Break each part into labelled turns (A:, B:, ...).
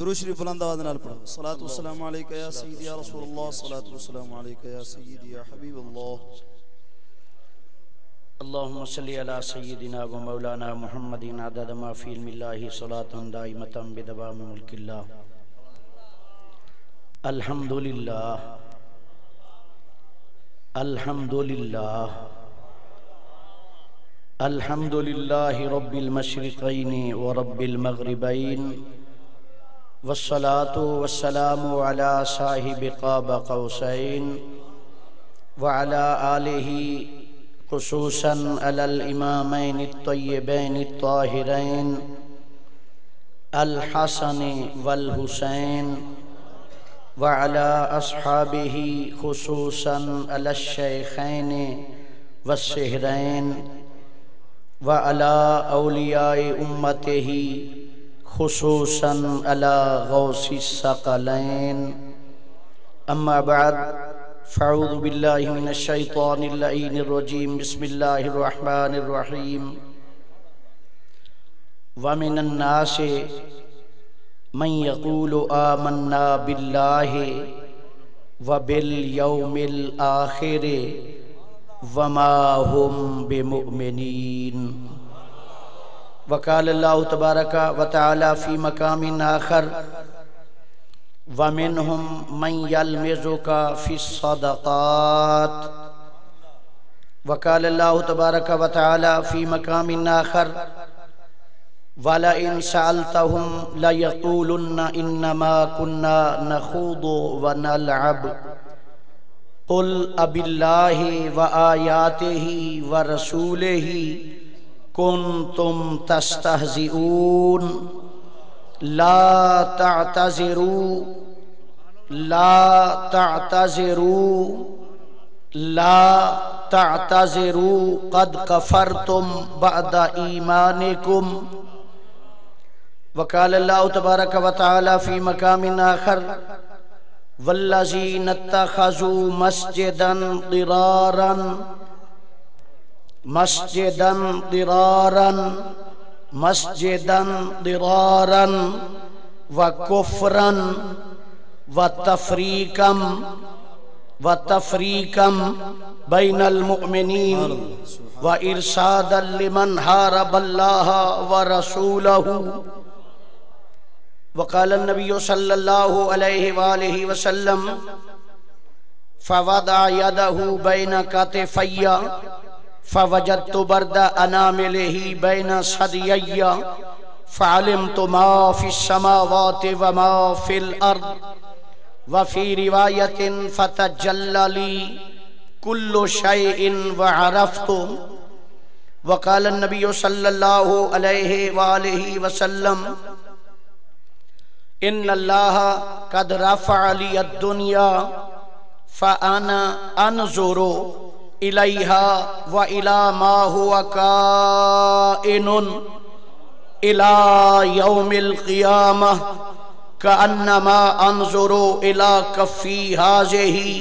A: दुरुश्री बुलंद आवाज़ नाल पढ़ो। सलातु वस्सलामु अलैका या सय्यदी या रसूलुल्लाह, सलातु वस्सलामु अलैका या सय्यदी या हबीबल्लाह।
B: अल्लाहुम्म सल्लि अला सय्यिदिना व मौलाना मुहम्मदिन अदद मा फ़ी इल्मिल्लाहि सलातन दाइमतन बिदवाम मुल्किल्लाह। अल्हम्दुलिल्लाह। अल्हम्दुलिल्लाह। अल्हम्दुलिल्लाहि रब्बिल मशरिक़ैनि व रब्बिल मग़रिबैन। वस्सलातु वस्सलामु अला साहिब क़ाब क़ौसैन व अला आलिहि खुसूसन अलल इमामैन तय्यबैन ताहिरैन अल हसन वल हुसैन व अला अस्हाबिही खुसूसन अल शेखैन वस्सहरैन व अला औलियाए उम्मतिही खुसूसन अला गौसी सकलैन अम्मा बाद फ़ाऊज़ु बिल्लाहि मिनश शैतानिर लईनिर रजीम बिस्मिल्लाहिर रहमानिर रहीम व मिनन नासि मन यक़ूलु आमन्ना बिल्लाहि व बिल यौमिल आखिर व मा हुम बिमुमिनीन वकाल तबारक व तआला फ़ी मकामिन आखर। वमिनहुम मन यलमिजुका फ़ी सदक़ात। वकाल तबारक व तआला फ़ी मकामिन आखर। वला इन सअलतहुम ला यक़ूलुन्ना इन्नमा कुन्ना नखूदु व नलअब। कुल अबिल्लाहि व आयातिहि व रसूलिहि कुंतुम तस्तहजिऊन, ला तातजिरू ला तातजिरू ला तातजिरू कद कफरतुम बाद ईमानिकुम। वकाल अल्लाह तबारक व तआला फ़ी मकामिन आखर, वल्लज़ीन इत्तखज़ू मस्जिदन दिरारन मस्जिदन दिरारन मस्जिदन दिरारन व कुफरन व तफरीकम व तफरीकम बैनल मुमिनीन व इरसादल लिमन हारबल्लाह व रसूलहु वकाल नबी सल्लल्लाहु अलैहि वालिहि वसल्लम फवदा यदहु बैन कतफैया फवजत बर्द अनामिलही बैन सदिया फ़ालिम तो माफ़ी समावात व माफ़िल अर्द वफ़ी रिवायतिन फ़तजल्ली कुल्लु शैइन व अरफ़्तु वकाल नबी वालिहि वसल्लम इन अल्लाह कद रफ़अली दुनिया फ़अना अनज़ुरु इलैहा व इला मा इला यौमिल क़ियामह कअन्नमा अनज़ुरु इला कफ़ी हाज़िही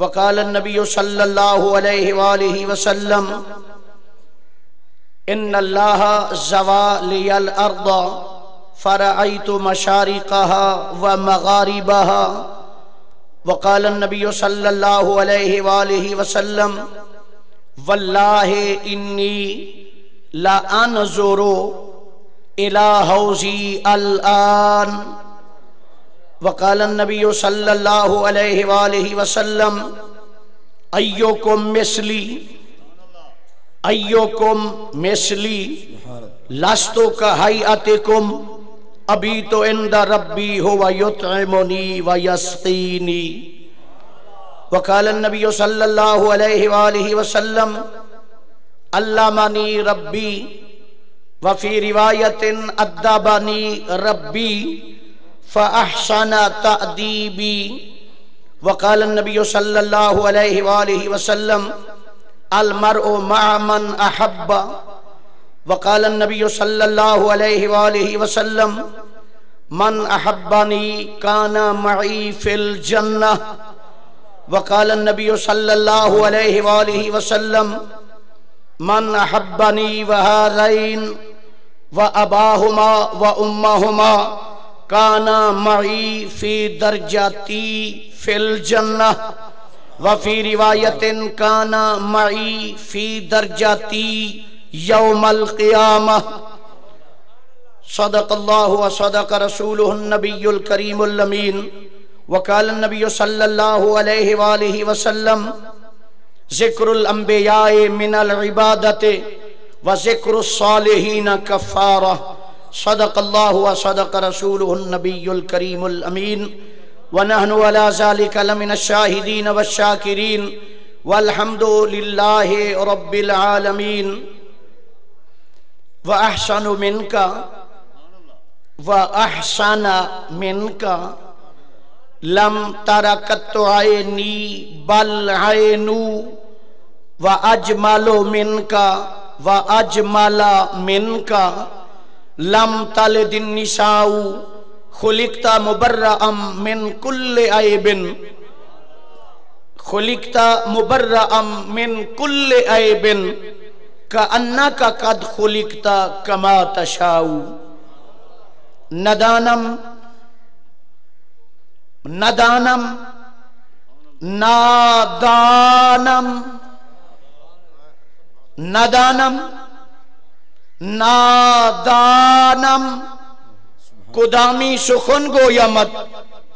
B: वकाल नबी सल्लल्लाहु अलैहि इन अल्लाह ज़वा लियल अर्द फ़रअयतु मशारिक़हा व मगारिबहा वकाल नबी सल्लल्लाहु वसल्लम, वल्लाहि इन्नी ला अनजुरु इला हौजी अल आन वकाल नबी सल्लल्लाहु अलैहि वसल्लम, अय्युकुम मिसली अय्युकुम मिसली लस्तु का hayatikum अभी तो इंदा रब्बी हो वयुतमुनी व यस्कीनी वकाल नबी सल्लल्लाहु अलैहि वसल्लम, अल्लामानी रब्बी वफी रिवायतिन अद्दबनी रब्बी फ़अहसन तअदीबी वकाल नबी सल्लल्लाहु अलैहि वसल्लम, अल मरउ मअ मन अहब्बा। वकाल नबी वसल्लम मन अहब्बनी काना मई फिल जन्नह वकाल नबी वसल्लम मन अहब्बनी वहारैन व अबाहुमा व उम्महुमा काना मई फ़ी दर्जाती फिल जन्ना वफी रिवायतिन काना मई फ़ी दर्जाती यौमल क़ियामा। सदक अल्लाह व सदक रसूल नबील करीमुल अमीन। वकाल नबी सल्लल्लाहु वसल्लम, जिक्रुल अंबियाए मिनल इबादत व जिक्रुस सालिहीन कफ़ारा। सदक अल्लाह व सदक रसूल नबील करीमुल अमीन। व नहनु अला ज़ालिका लमिन शाहिदीन व शाकिरीन। वल्हम्दुलिल्लाहि रब्बिल आलमीन। व अहसनु मिनका व अहसना मिनका लम तरकत आयनी बल आयनू व अजमलो मिनका व अजमला मिनका लम तल दिन निशाऊ खुलिकता मुबर्रा अम मिन कुल्ले आयबिन खुलिकता मुबर्रा अम मिन कुल्ले आयबिन का अन्ना का कद खुलिकता कमा तशाऊ। नदानम नदानम, नादानम नदानम, नादानम। कुदामी सुखन गो गोयमत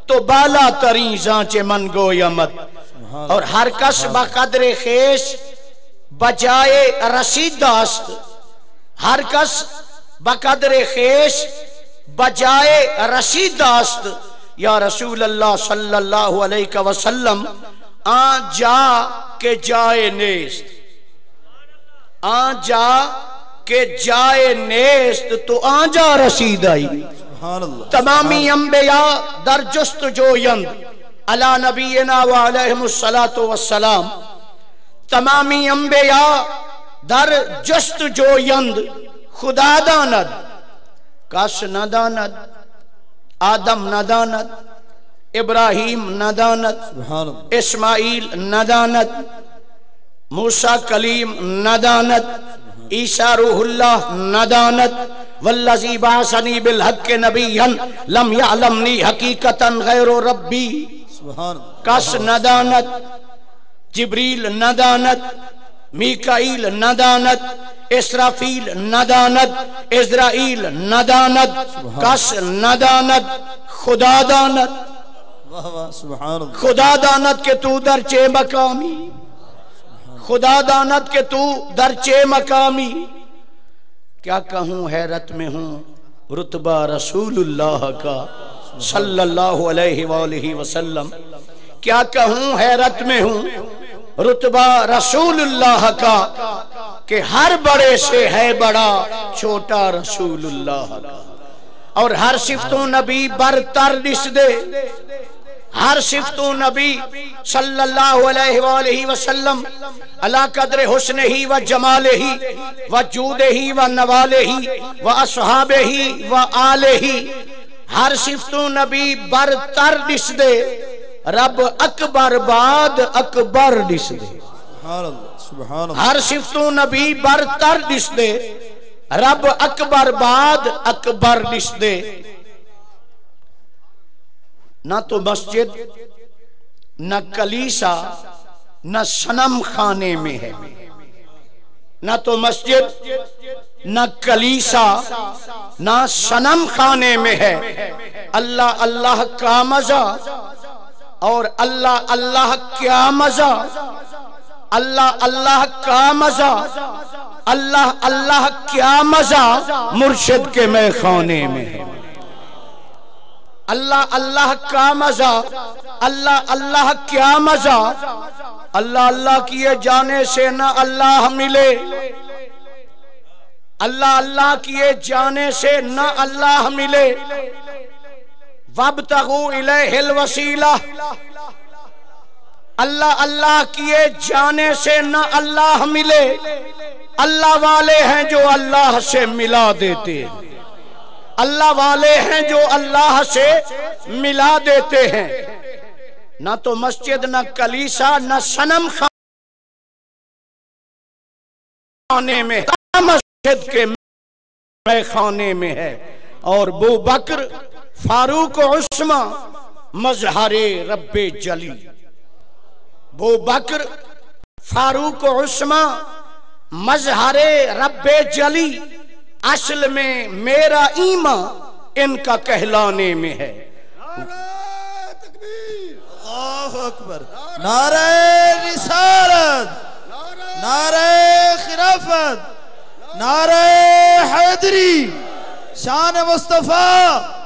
B: तो बाला तरी जांचे मन गो गोयमत। और हर कस बकदरे खेश बजाए रसीदास्त हर कस बकदरे खेश बजाए रसीदास्त या रसूल अल्लाह सल्लल्लाहु अलैहि वसल्लम आ जा के जाए नेस्त। आ जा के जाए नेस्त तो आ जा रसीद आई। तमामी अम्बिया दर जुस्त जो यंग अला नबीना वालैहिस्सलातु वस्सलाम तमामी अम्बिया दर जुस्त जो यंद खुदा दानद। कस न दानद आदम न दानद इब्राहिम न दानद
A: सुभान अल्लाह
B: इस्माइल मूसा कलीम न नदानत ईसा रूहुल्लाह नदानत वल्लजी बासनी बिल हक के नबीयन लम यालमनी हकीकतन गैरो रब्बी। कस नदानत जिब्रील नदानत मीकाईल नदानत इसराफील नदानत इज़राइल नदानत कस नदानत खुदा दानत खुदा दानत के तू दरचे मकामी खुदा दानत के तू दरचे मकामी क्या कहूँ हैरत में हूँ रुतबा रसूलुल्लाह का सल्लल्लाहु अलैहि वसल्लम क्या कहूँ हैरत में हूँ रुतबा रसूलुल्लाह का, कि हर बड़े से है बड़ा छोटा रसूलुल्लाह का। और हर सिफ्तों नबी बरतर दे। हर सिफ्तों नबी सल्लल्लाहु अलैहि वसल्लम अला कदर हुस्न ही व जमाल ही, व जूद ही व नवाले ही, व असहाब ही व आले ही। हर सिफ्तों नबी बरतर दे। रब अकबर बाद अकबर दिस दे
A: सुभान अल्लाह सुभान अल्लाह
B: हर सिफ्तों नबी बरतर दिस दे रब अकबर बाद अकबर दिस दे न तो मस्जिद न कलीसा न सनम खाने में है। न तो मस्जिद न कलीसा न सनम खाने में है। अल्लाह अल्लाह का मज़ा। और अल्लाह अल्लाह क्या मज़ा? अल्लाह अल्लाह का मज़ा? अल्लाह अल्लाह क्या मज़ा? मुर्शिद के मैं खाने में है। अल्लाह अल्लाह का मज़ा? अल्लाह अल्लाह क्या मज़ा? अल्लाह अल्लाह किए जाने से न अल्लाह मिले। अल्लाह अल्लाह किए जाने से न अल्लाह मिले। वसीला। अल्लाह अल्लाह किए जाने से न अल्लाह मिले। अल्लाह वाले हैं जो अल्लाह से मिला देते। हैं अल्लाह वाले हैं जो अल्लाह से मिला देते हैं। ना तो मस्जिद, न कलीसा, न सनम खाने में मस्जिद के खाने में है। और बू बकर फारूक उस्मा मजहरे रब्बे जली। वो बकर, फारूक उस्मा मजहरे रब्बे जली। असल में मेरा ईमा इनका कहलाने में है।
A: अकबर। नारे रिसालत। नारे खिलाफत नारे हैदरी। शान मुस्तफ़ा।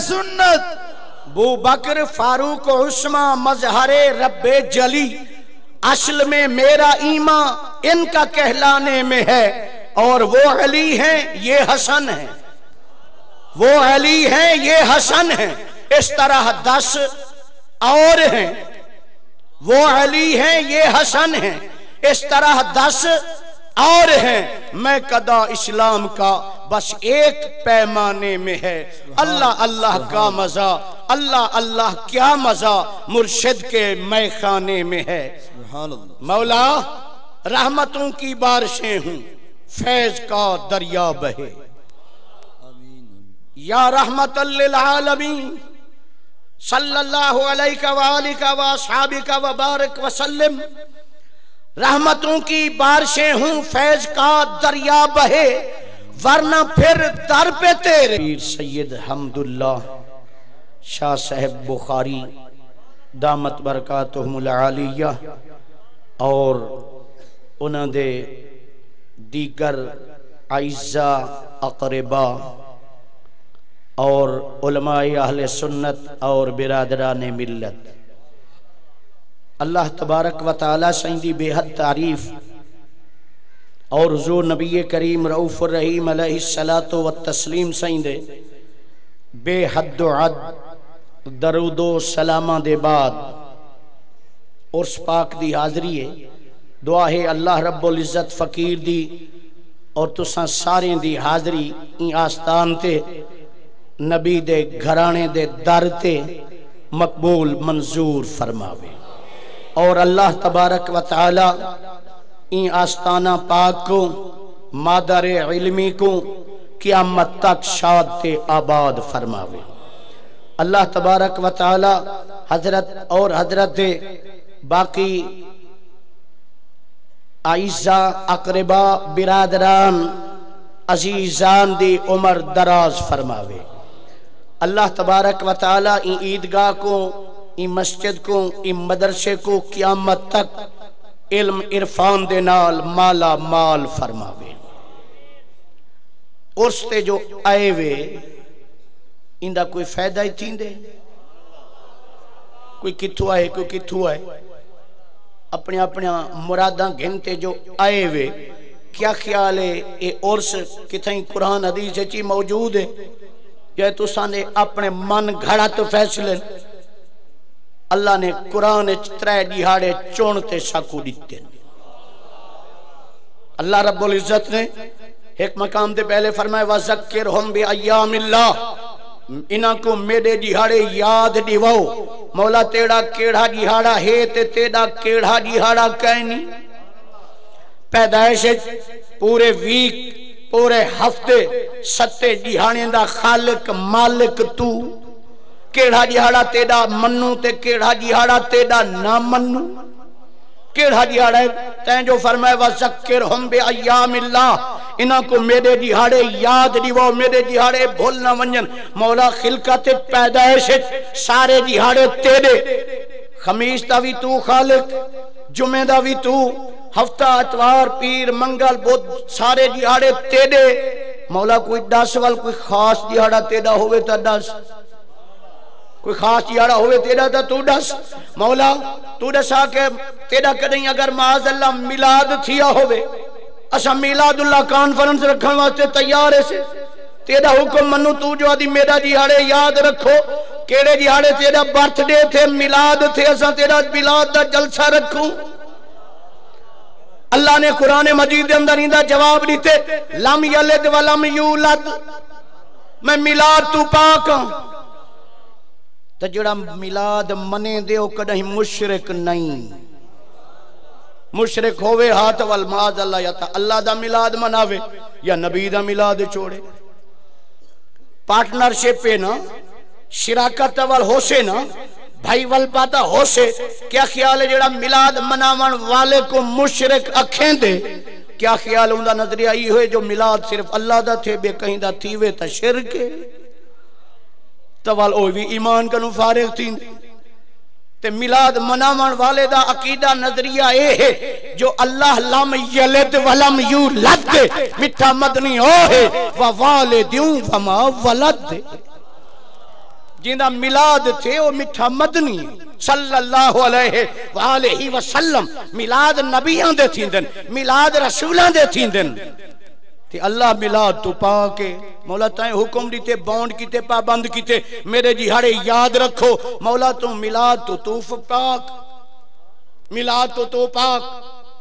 A: सुन्नत
B: वो बकर, फारूक, उस्मा, मजहरे, रब्बे जली, असल में मेरा ईमा इनका कहलाने में है, और वो अली है, ये हसन है। वो अली है, ये हसन है। इस तरह दस और हैं। वो अली हैं, ये हसन है। इस तरह दस और हैं। मैं कदा इस्लाम का बस एक पैमाने में है। अल्लाह अल्लाह का मज़ा अल्लाह अल्लाह क्या मज़ा मुर्शिद के मैं खाने में है। मौला रहमतों की बारिशें हूँ। फैज का दरिया बहे। या रहमत सल्लल्लाहु अलैहि व साबिका व बारक वसल्लम रहमतों की बारिशें हूँ, फैज का दरिया बहे, वरना फिर दर पे तेरे। पीर सैयद हमदुल्ला, शाह साहब बुखारी, दामत बरकातुहुमुल आलिया, और उन्होंने दीगर आइज़ा, अकरबा, और उलमाए अहले सुन्नत और बिरादरान मिल्लत। अल्लाह तबारक व ताली सही बेहद तारीफ़। और जो नबी करीम रऊफ़ रहीम सलात व तस्लीम सही दे बेहद अद दरुदो सलामा दे बाद, उर्स पाक दी हाजरी है, दुआ है अल्लाह रब्बुल इज़्ज़त फ़कीर दी, और तुसा सारे दी हाजरी ई आस्तान ते, नबी दे घराने दे दर ते मकबूल मंजूर फरमावे। और अल्लाह तबारक व ताला ई आस्ताना पाक को, मादर इल्मी को क़यामत तक शाद ते आबाद फरमावे। अल्लाह तबारक व ताला हज़रत और हज़रत बाकी आइजा, अकरबा, बिरादरान, अजीजान दी उमर दराज फरमावे। अल्लाह तबारक व ताला ईदगाह को ई मस्जिद को, ई मदरसे को क़यामत तक इल्म इरफान दे नाल माला माल फरमावे। उस ते जो आए वे इंदा कोई फ़ायदा ही थींदे? कोई किथों आए, कोई किथों आए? अपने अपने मुरादा घिनते जो आए वे, क्या ख्याल है ये उर्स कितनी कुरान हदीस मौजूद है? या तुसा ने अपने मन घड़त फैसले अल्लाह ने कुरान त्रै दिहाड़े चुन ते साकू दिते अल्लाह रब्बुल इज़्ज़त ने एक मकाम दे पहले फरमाया वज़क्किर हम बि अय्यामिल्लाह। इना को मेरे दिहाड़े याद दिवाओ। मौला, तेरा केड़ा दिहाड़ा है ते तेरा केड़ा दिहाड़ा कहनी पैदाइश पूरे वीक, पूरे हफ़्ते सत्ते दिहाड़े दा खालिक मालिक तू। केड़ा दिहाड़ा तेरा मनु ते केड़ा दिहाड़ा तेरा ना मनु केड़ा दिहाड़ा तैं जो फरमाया, वज़क्किर हम बि अय्यामिल्लाह इना को मेरे दिहाड़े याद दिवो, मेरे दिहाड़े भूल ना वंजन मौला खिलकत पैदाइश सारे दिहाड़े तेरे। खमीस दा भी तू खालिक जुमे दा भी तू। हफ़्ता अतवार पीर, मंगल, बुध, सारे दिहाड़े तेरे। मौला कोई दस वाल कोई खास दिहाड़ा तेरा होवे तो दस। कोई खास दिहाड़ा होवे तेरा तो तू दस। मौला, तू दसा के तेरा कदई अगर माज अल्लाह मिलाद थिया होवे, असा मिलादुल्लाह कॉन्फ्रेंस रखने वास्ते तैयार है से तेरा हुक्म मनु तू जो आदि मेरा दिहाड़े याद रखो, केड़े दिहाड़े तेरा बर्थडे थे, मिलाद थे, असा तेरा मिलाद दा जलसा रखूँ। अल्लाह ने कुरान मजीद के अंदर इंदा जवाब दिते लम यलिद वलम यूलद। मैं मिलाद तू पाक तो जड़ा मिलाद मने दे कदही मुशरिक नहीं मुशरिक होवे हाथ वल माज अल्लाह या अल्लाह दा मिलाद मनावे या नबी दा मिलाद छोड़े। पार्टनरशिप पे ना, शिराकत वाल होसे ना, भाई वल पाता होसे क्या ख्याल है जेड़ा मिलाद मनावन वाले को मुशरिक अखें दे? क्या ख्याल उनका नज़रिया ये होए जो मिलाद सिर्फ़ अल्लाह दा थे, बे कहीं दा थीवे ता शिरक? है तवाल ओ भी ईमान कनु फारिग थी। ते मिलाद मनावन वाले दा अकीदा नज़रिया ए है, जो अल्लाह लम यलिद वलम यूलद, मिठा मदनी ओ है, व वालिदू फमा वलद। ज़िंदा मिलाद थे वो मिठा मदनी, सल्लल्लाहु अलैहि वसल्लम। मिलाद नबियाँ दे थींदन मिलाद रसूलां दे थींदन ते अल्लाह मिलाद तो पाके। मौला ताए हुक्म दीते बॉन्ड कीते, पाबंद कीते। मेरे जिहाड़े याद रखो, मौला तू मिलाद तो तूफ पाक। मिलाद तो तो पाक।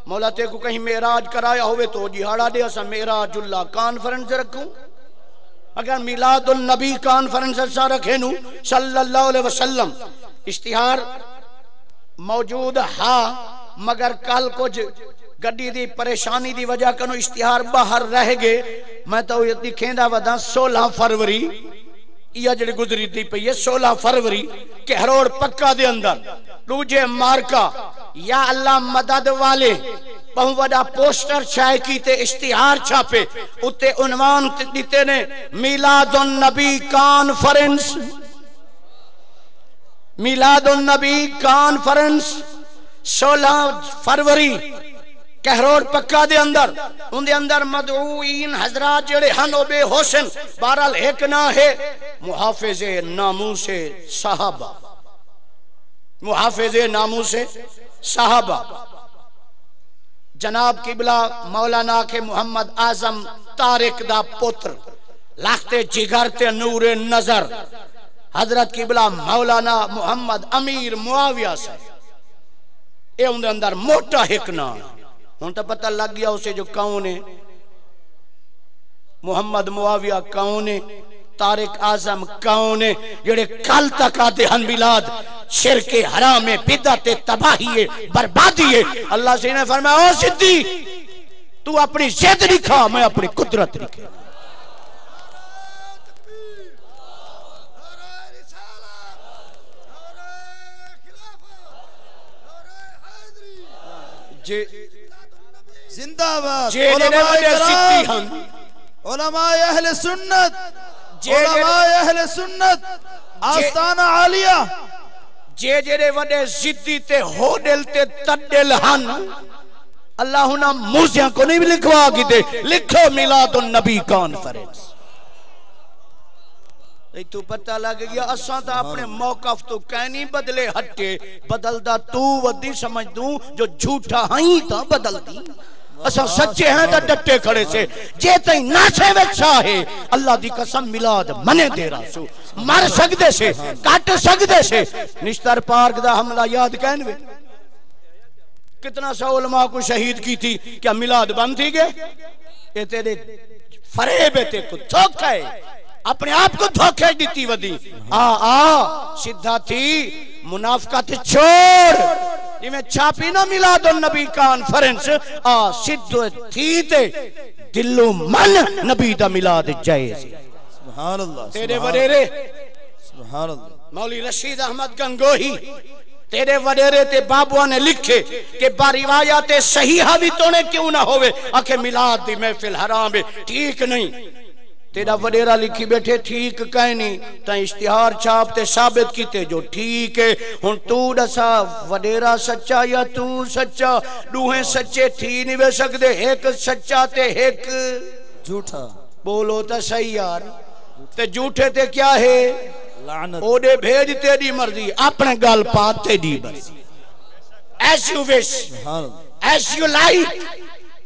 B: मौला ते को कहीं मेराज कराया होवे तो जिहाड़ा दे असा मेराजुल्ला कॉन्फ्रेंस रखूँ। अगर मिलादुल नबी कॉन्फ्रेंस सा रखे नु, सल्लल्लाहु अलैहि वसल्लम, इश्तिहार मौजूद हा, मगर कल कुछ परेशानी दी वजह कनो इश्तिहार बाहर रह गए। मैं तो ये दिखेंदा वदा 16 फरवरी। जड़ी गुजरी दी पई है 16 फरवरी, कहरोड़ पक्का दे अंदर। दूजे मार्का, या अल्लाह मदद वाले, बहु वडा पोस्टर छाए कीते, इश्तिहार छापे। उते उन्वान दिते ने मिलादुन नबी कॉन्फ्रेंस। मिलादुन नबी कॉन्फ्रेंस 16 फरवरी कहरोड़ पक्का दे अंदर। उनके अंदर मदऊइन हजरात जेड़े हन बे होसन बहरहाल एक ना है, मुहाफिज नामू से साहबा। मुहाफिज नामू साहबा। जनाब किबला मौलाना के मोहम्मद आज़म तारिक दा पुत्र, लाखते जिगर ते नूरे नज़र। हज़रत किबला मौलाना मोहम्मद अमीर मुआविया से ये उनके अंदर मोटा हिक ना हूँ तो पता लग गया उसे जो कौन है। मोहम्मद मुआविया कौन है? तारिक आज़म कौन है? जेड़े कल तक आते हन मिलाद शिर के हराम है बिदत तबाही है, बर्बादी है। अल्लाह से फरमाया, ओ सिद्दी, तू अपनी जिद दिखा मैं अपनी कुदरत दिखा जे
A: जिंदाबाद। अहले सुन्नत। अहले सुन्नत। आस्ताना आलिया।
B: जे जेड़े वडे जिद्दी ते होडल ते तडल हन। अल्लाह को नहीं लिखवा की दे लिखो नबी कॉन्फ्रेंस तू पता लग गया असा तो अपने मौकफ तो कह नहीं बदले हटे। बदलदा तू वदी समझ दू जो झूठा हई तो बदलदी असा सच्चे हैं तो डटे खड़े से। जे तई नासे वेक्षा है अल्लाह दी कसम मिलाद मने दे रहा सु। मर सकदे से, कट सकदे से। निश्तर पार्क दा हमला याद कहनवे कितना सा उलमा को शहीद की थी, क्या मिलाद बंद थी गए ये तेरे फरेब तेरे को धोखा है। अपने आप को धोखे दी वदी। आ आ सीधा थी, मुनाफकत छोड़। जिमें छापी ना मिला दो नबी कॉन्फ्रेंस आ सिद्ध थी ते दिलो मन नबी दा मिलाद जायज़।
A: सुभान अल्लाह
B: तेरे वडेरे
A: सुभान अल्लाह
B: मौली रशीद अहमद गंगोही तेरे वडेरे ते बाबुआ ने लिखे कि बारिवायात सही हावी तोने क्यों ना होवे? आखे मिलाद दी महफिल हराम है ठीक नहीं। तेरा वडेरा लिखी बैठे ठीक कह नहीं इश्तिहार छाप ते साबित कीते जो ठीक है। हुन तू दसा वडेरा सच्चा या तू सच्चा? दूहे सच्चे थी नहीं वे सकदे एक सच्चा ते एक।
A: झूठा।
B: बोलो तो सही यार ते झूठे ते क्या है? ओदे भेज तेरी मर्ज़ी अपने गल पा तेरी मर्ज़ी as you wish as you like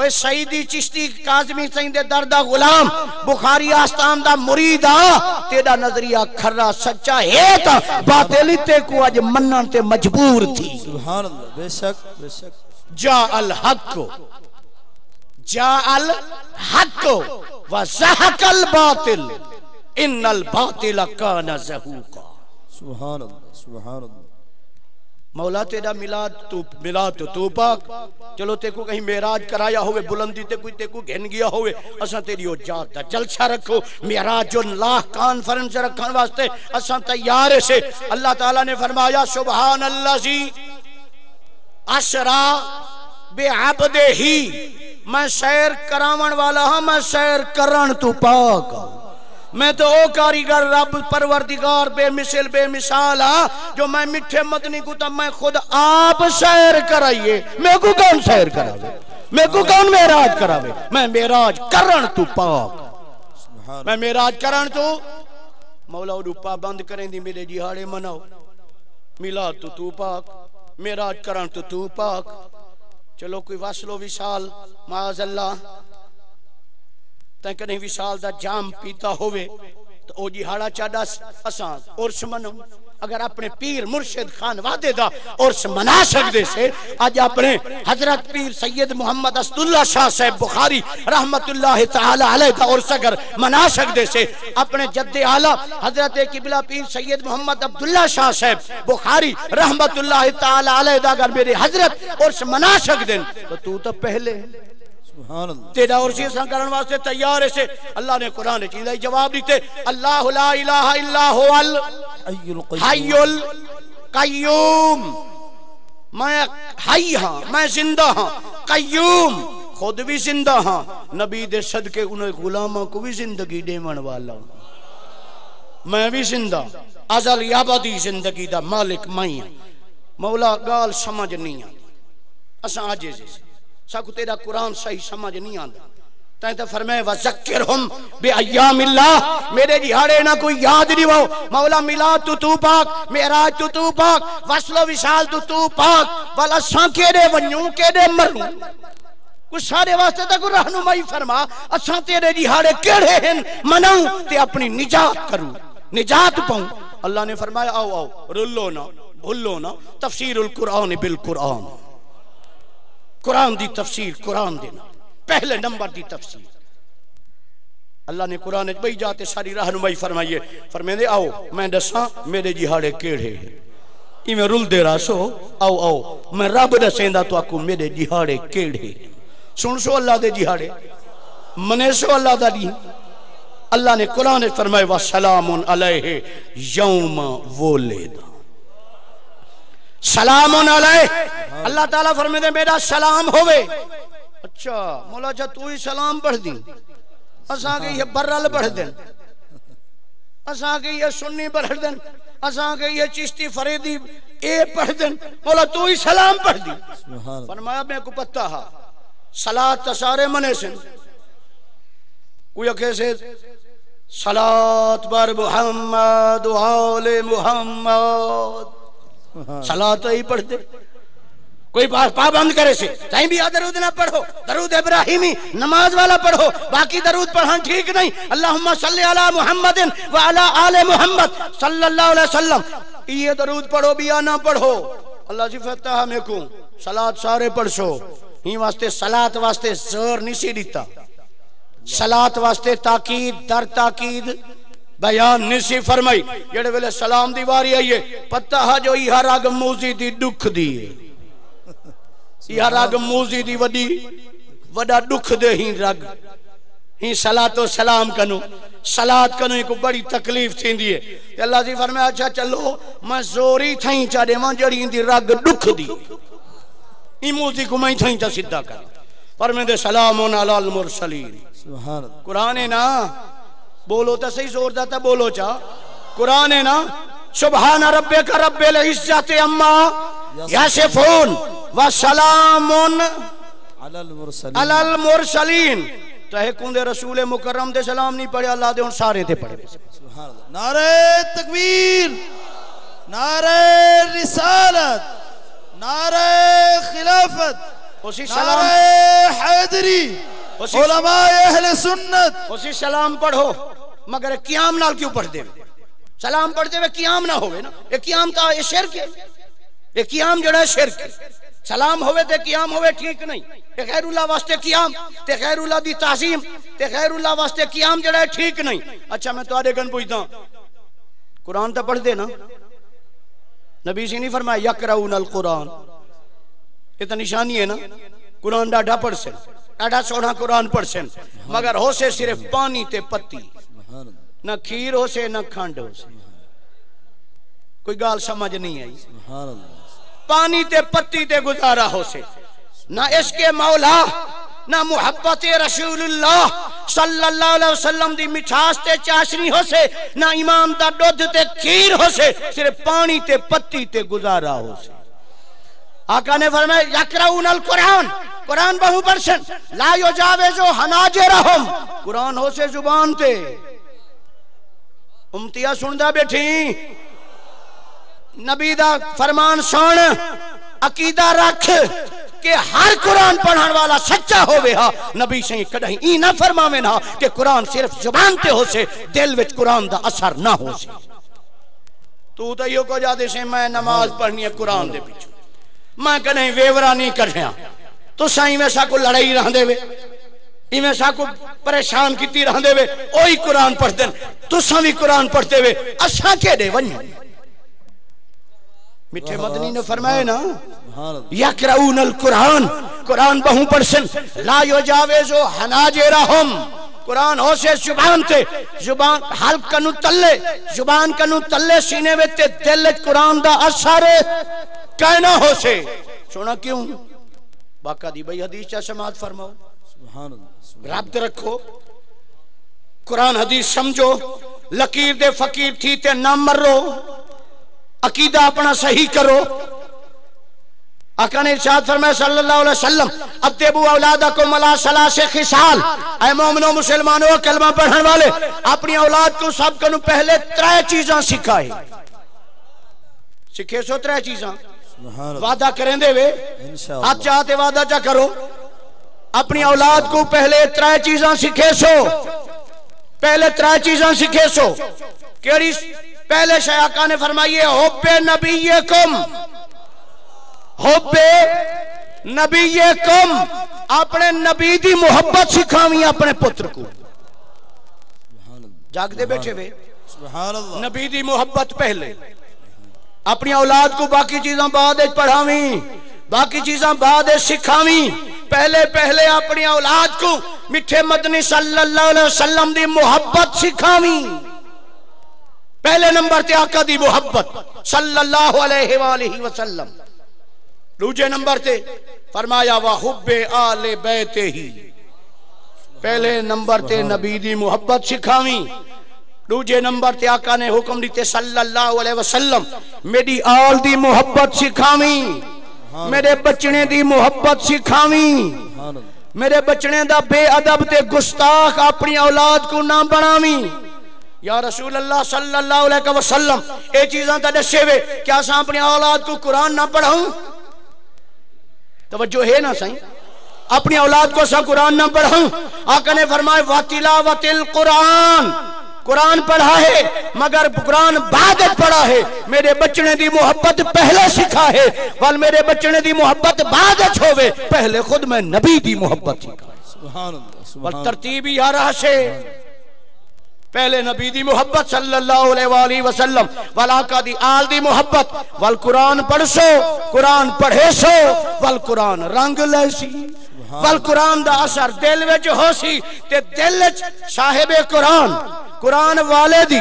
B: ओए सईदी चिश्ती काजमी सईं दे दर दा गुलाम बुखारी आस्थान दा मुरीद आ तेरा नज़रिया खरा सच्चा है ता बातिल ते को अज मनन ते मजबूर थी।
A: सुभान अल्लाह बेशक बेशक।
B: जा अल हक जा अल हक व जहकल बातिल इन्नल बातिल कान जहूका।
A: सुभान अल्लाह सुभान अल्लाह
B: मौला तेरा मिलाद तू, मिलाद तो तू पाक। चलो तेको कहीं मेराज कराया होवे, बुलंदी ते कोई तेको घिन गया होवे। असा तेरी ओ जात दा जलसा रखो, मेराज जो लाह कॉन्फ्रेंस रखन वास्ते असा तैयार है से। अल्लाह ताला ने फरमाया सुभान अल्लाह जी असरा बे अबदे ही। मैं सैर करावण वाला हाँ, मैं सैर करण तू पाक। मैं तो ओ कारीगर, रब, परवरदिगार, बेमिसल, बेमिसाल हाँ जो मैं मिठे मदनी को तब मैं खुद आप सैर कराइए। मैं को कौन सैर करावे? मैं को कौन मेराज करावे? मैं मेराज करण तू पाक। मैं मेराज करण तू। मौला रूपा बंद करें दी मेरे जिहाड़े मनाओ। मिला तू तू पाक। मेराज करण तू तू पाक। चलो कोई वसलो विशाल माज कहीं विशाल दा जाम पीता होवे तो ओ जिहाड़ा चाडा असां उर्स मनो अगर अपने पीर मुर्शिद खान वादे उर्स मना से अपने हज़रत पीर सैयद शाह साहब बुखारी उर्स अगर मना सकदे से, अपने जद्दे आला हज़रत किबला पीर सैयद अब्दुल्ला शाह साहब बुखारी अगर मेरे हज़रत उर्स मना तो तू तो पहले तेरा और शीशा करने वास्ते तैयार है अल्लाह ने कुरान चीज़ जवाब दीते। अल्लाह ला इलाहा इल्ला हुवल
A: हय्युल क़य्यूम।
B: हय्युल कय्यूम। मैं हई हाँ मैं ज़िंदा हाँ। कय्यूम खुद भी ज़िंदा हाँ। नबी दे सदके उन्हें गुलामा को भी ज़िंदगी देवन वाला। मैं भी ज़िंदा। अजल याबदी ज़िंदगी दा मालिक मैं मौला गाल समझ नहीं आ असा आजे जैसे साकू तेरा कुरान सही समझ नहीं आंदा। तैं तो फरमाए वज़क्किर हम बे अय्यामिल्लाह मेरे दिहाड़े ना कोई याद नहीं वो मौला मिला तू तू पाक, मेराज तू तू पाक, वसलो विशाल तू तू पाक, वल असां केड़े वन्नू केड़े मरूं? कुछ सारे वास्ते तक रहनुमाई फरमा, असां तेरे दिहाड़े केड़े हैं मनाऊं ते अपनी निजात करूँ, निजात पाऊँ? अल्लाह ने फरमाया, आओ आओ, रुल्लो ना भूलो ना, तफसीरुल कुरान बिल कुरान। कुरान दी तफसीर कुरान देना। पहले नंबर दी तफसीर अल्लाह ने कुरान बई जाते, सारी रहनुमाई फरमाइए। फरमेंदे आओ, मैं दसा मेरे जिहाड़े केड़े हैं? इवें रुलदे रासो, आओ आओ, मैं रब दसेंदा तो आकू मेरे जिहाड़े केड़े सुन सो अल्लाह दे जिहाड़े। मने सो अल्लाह दा दी अल्लाह ने कुरान फरमाए वा सलामुन अलैहि यौम वोलेदा अलैह अल्लाह ताला फरमाते मेरा सलाम होवे। अच्छा मौला अच्छा तू ही सलाम पढ़ दी। असा के ये बर्रल पढ़ देन। असा के ये सुन्नी पढ़ देन। असा के ये चिश्ती फरीदी ए पढ़ देन। मौला तू ही सलाम पढ़ दी। फरमाया मैं को पता हा सलात तो सारे मने से कोई कैसे सलात पर मुहम्मद मुहम्मद। सलात तो ही पढ़ते कोई पाबंद करे से। कहीं भी दरूद ना पढ़ो। दरूद इब्राहिमी, नमाज़ वाला पढ़ो। बाकी दरूद पढ़ना ठीक नहीं। अल्लाहुम्मा सल्ली अला मुहम्मदिन व अला आले मुहम्मद वसल्लम। ये दरूद पढ़ो भी या ना पढ़ो। अल्लाह जी फतह हमें को सलात सारे पढ़सो। ही वास्ते सलात वास्ते ज़ोर नहीं सी दीता। सलात वास्ते ताकीद, दर ताकीद। बयान निसी फरमाई। जेड़े वेले सलाम दी वारी आई है पता हा जो इहा रग मूजी दी दुख दी है। इहा रग मूजी दी वडी वडा दुख दे ही रग। ही सलातो सलाम कनु। सलात कनु को बड़ी तकलीफ़ थींदी है। ते अल्लाह जी फरमाया अच्छा चलो मैं जोरी थई चा देवां जड़ी इंदी रग दुख दी ई मूजी को मैं थई चा सीधा कर। पर मैं दे सलाम अलल मुरसलीन।
A: सुभान अल्लाह।
B: कुरान है ना बोलो तो सही ज़ोर दाता बोलो चा कुरान है ना? सुबहान रब्बे का रब्बे इज़्ज़त अम्मा। यासिफून व सलामुन।
A: अलल मुरसलीन।
B: अलल मुरसलीन। तहे कुंदे रसूल मुकर्रम दे सलाम नहीं पढ़े अल्लाह दे उन सारे ते पढ़े।
A: सुभान। अल्लाह नारे तकबीर। नारे रिसालत। नारे खिलाफत।
B: उसी सलाम
A: हैदरी अहले सुन्नत।
B: उसी सलाम पढ़ो मगर कियाम नाल क्यों पढ़ दे सलाम पढ़ते हुए कियाम ना होवे ना। ये कियाम ता ये शिरक है। ये कियाम जड़ा है शिरक है। सलाम होवे ते कियाम होवे ठीक नहीं। ते गैरुल्लाह वास्ते कियाम ते गैरुल्लाह दी ताजीम ते गैरुल्लाह वास्ते कियाम जड़ा है ठीक नहीं। अच्छा मैं तुहाडे कन पूछदा। कुरान तो पढ़ दे ना। नबी सी नहीं फरमाया यकराउन अल कुरान। ये तो निशानी है ना? कुरान डाढ़ा पढ़ सन डाढ़ा सोना कुरान पढ़ सन मगर हो से सिर्फ़ पानी ते पत्ती ना खीर हो से ना खंड हो से कोई गाल समझ नहीं आई? पानी ते पत्ती ते गुजारा हो से ना इसके मौला ना मुहब्बत रसूलुल्लाह सल्लल्लाहु अलैहि वसल्लम दी मिठास ते चाशनी हो से ना ईमान दा दुध ते खीर हो से सिर्फ़ पानी ते पत्ती ते गुजारा हो से आका ने फरमाया यकराउन अल कुरान कुरान बहु परसन ला युजावे जो हनाजे रहम, कुरान हो से ज़ुबान ते। उम्तिया सुनदा बैठी। नबी दा फरमान सुन, अकीदा रख कि हर कुरान पढ़न वाला सच्चा होवे हा। नबी से कदहीं ई ना फरमावे ना कि कुरान सिर्फ़ ज़ुबान ते हो से दिल विच कुरान दा असर ना हो से तू तो यो को जादे से मैं नमाज़ पढ़नी है कुरान दे पीछे। मैं कहीं वेवरा नहीं रहा तो में साको लड़ाई रह देवे, इवें साको परेशान की रह देवे, ओही कुरान पढ़ते तुसा भी कुरान पढ़ते वे, असा केड़े वन्य मिठे मदनी ने फरमाया ना
A: सुभान अल्लाह
B: यकराउन अल कुरान कुरान बहु परसन ला युजाविजु हनाजिरहुम कुरान हो ज़ुबान ते ज़ुबान हल कनु तल्ले ज़ुबान कनु तल्ले सीने में ते दिल कुरान दा असर कहना हो से। सुना क्यों? बाका दी भाई हदीस चा समाज फरमाओ।
A: सुभान
B: रब्त रखो। कुरान हदीस समझो। लकीर दे फकीर थी ते ना मरो अकीदा अपना सही करो। आका ने इरशाद फरमाया सल्लल्लाहु अलैहि वसल्लम अत्तेबु औलादकुम अला सलासे खिसाल ऐ मोमिनो मुसलमानों कलमा पढ़ने वाले अपनी औलाद को सब कनु पहले त्रै चीजां सिखाए। सिखे सो त्रै चीजां। वादा करें दे वे
A: इंशाअल्लाह।
B: चाहते वादा चा करो। अपनी औलाद को पहले त्रै चीजा सिखे सो। पहले त्रै चीजा सिखे सो। केड़ी पहले शयाका ने फरमाइए होबे नबी कुम होबे नबी कुम अपने नबी दी मोहब्बत सिखावी अपने पुत्र को। जागते बैठे वे। नबी दी मोहब्बत पहले। अपनी औलाद को बाकी चीजा बाद पढ़ावी बाकी चीजा बाद सिखावी। पहले पहले अपनी औलाद को मिठे मदनी सल्लल्लाहु अलैहि वसल्लम दी मोहब्बत सिखावी। पहले नंबर ते आका दी मोहब्बत सल्लल्लाहु अलैहि वसल्लम। दूजे नंबर ते फरमाया वा हुब्बे आले बैते ही। पहले नंबर ते नबी दी मोहब्बत सिखावी। दूजे नंबर ते आका ने हुक्म दिते सल्लल्लाहु अलैहि वसल्लम मेरी आल दी मोहब्बत सिखावी। मेरे बचने दी मोहब्बत सिखावी। मेरे बचने दा बेअदब ते गुस्ताख अपनी औलाद को ना बनावी। या रसूल अल्लाह सल्लल्लाहु अलैहि वसल्लम ए चीजां ता दसे वे क्या असां अपनी औलाद को कुरान ना पढ़ाऊं? तवज्जो है ना सही? अपनी औलाद को सा कुरान ना पढ़ाऊं आका ने फरमाया वातिलावतिल कुरान। कुरान पढ़ा है मगर कुरान बाद पढ़ा है। मेरे बचने दी मोहब्बत पहले सिखा है वल मेरे बचने दी मोहब्बत बाद होवे। पहले खुद मैं नबी दी मोहब्बत सिखा तरतीब ही रहा से पहले नबी दी मोहब्बत सल्लल्लाहु अलैहि वसल्लम वल आका दी आल दी मोहब्बत वल कुरान पढ़सो कुरान पढ़े सो वल कुरान रंग लैसी वल कुरान दा असर दिल विच होसी ते दिल च साहिबे कुरान कुरान वाले दी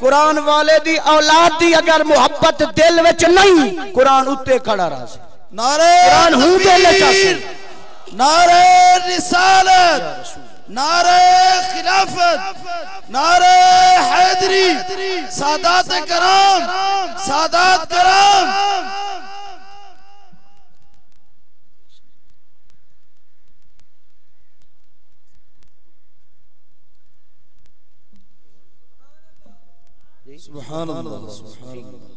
B: कुरान वाले दी औलाद दी अगर मोहब्बत दिल विच नहीं कुरान उत्ते खड़ा रहा सी।
A: नारे
B: कुरान हूँ दिल च
A: नारे रिसालत। नारे खिलाफत नारे हैदरी सादात कराम सादात कराम। सुभान अल्लाह सुभान अल्लाह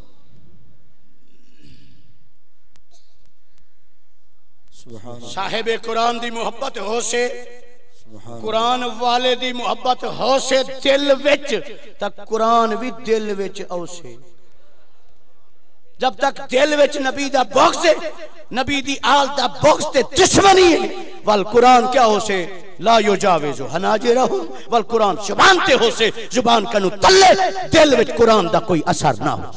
A: सुभान अल्लाह
B: साहिबे कुरान दी मोहब्बत हो से कुरान वाले दी मोहब्बत हो से दिल विच, ता कुरान भी दिल विच औसे। जब तक दिल विच नबी दा है, नबी दी आल दा बॉक्स ते दुश्मनी है, वल कुरान क्या हो से ला यो जावे जो हनाजे रहो, वल कुरान ज़ुबान ते हो से ज़ुबान कनु तल्ले, दिल विच कुरान दा कोई असर ना हो।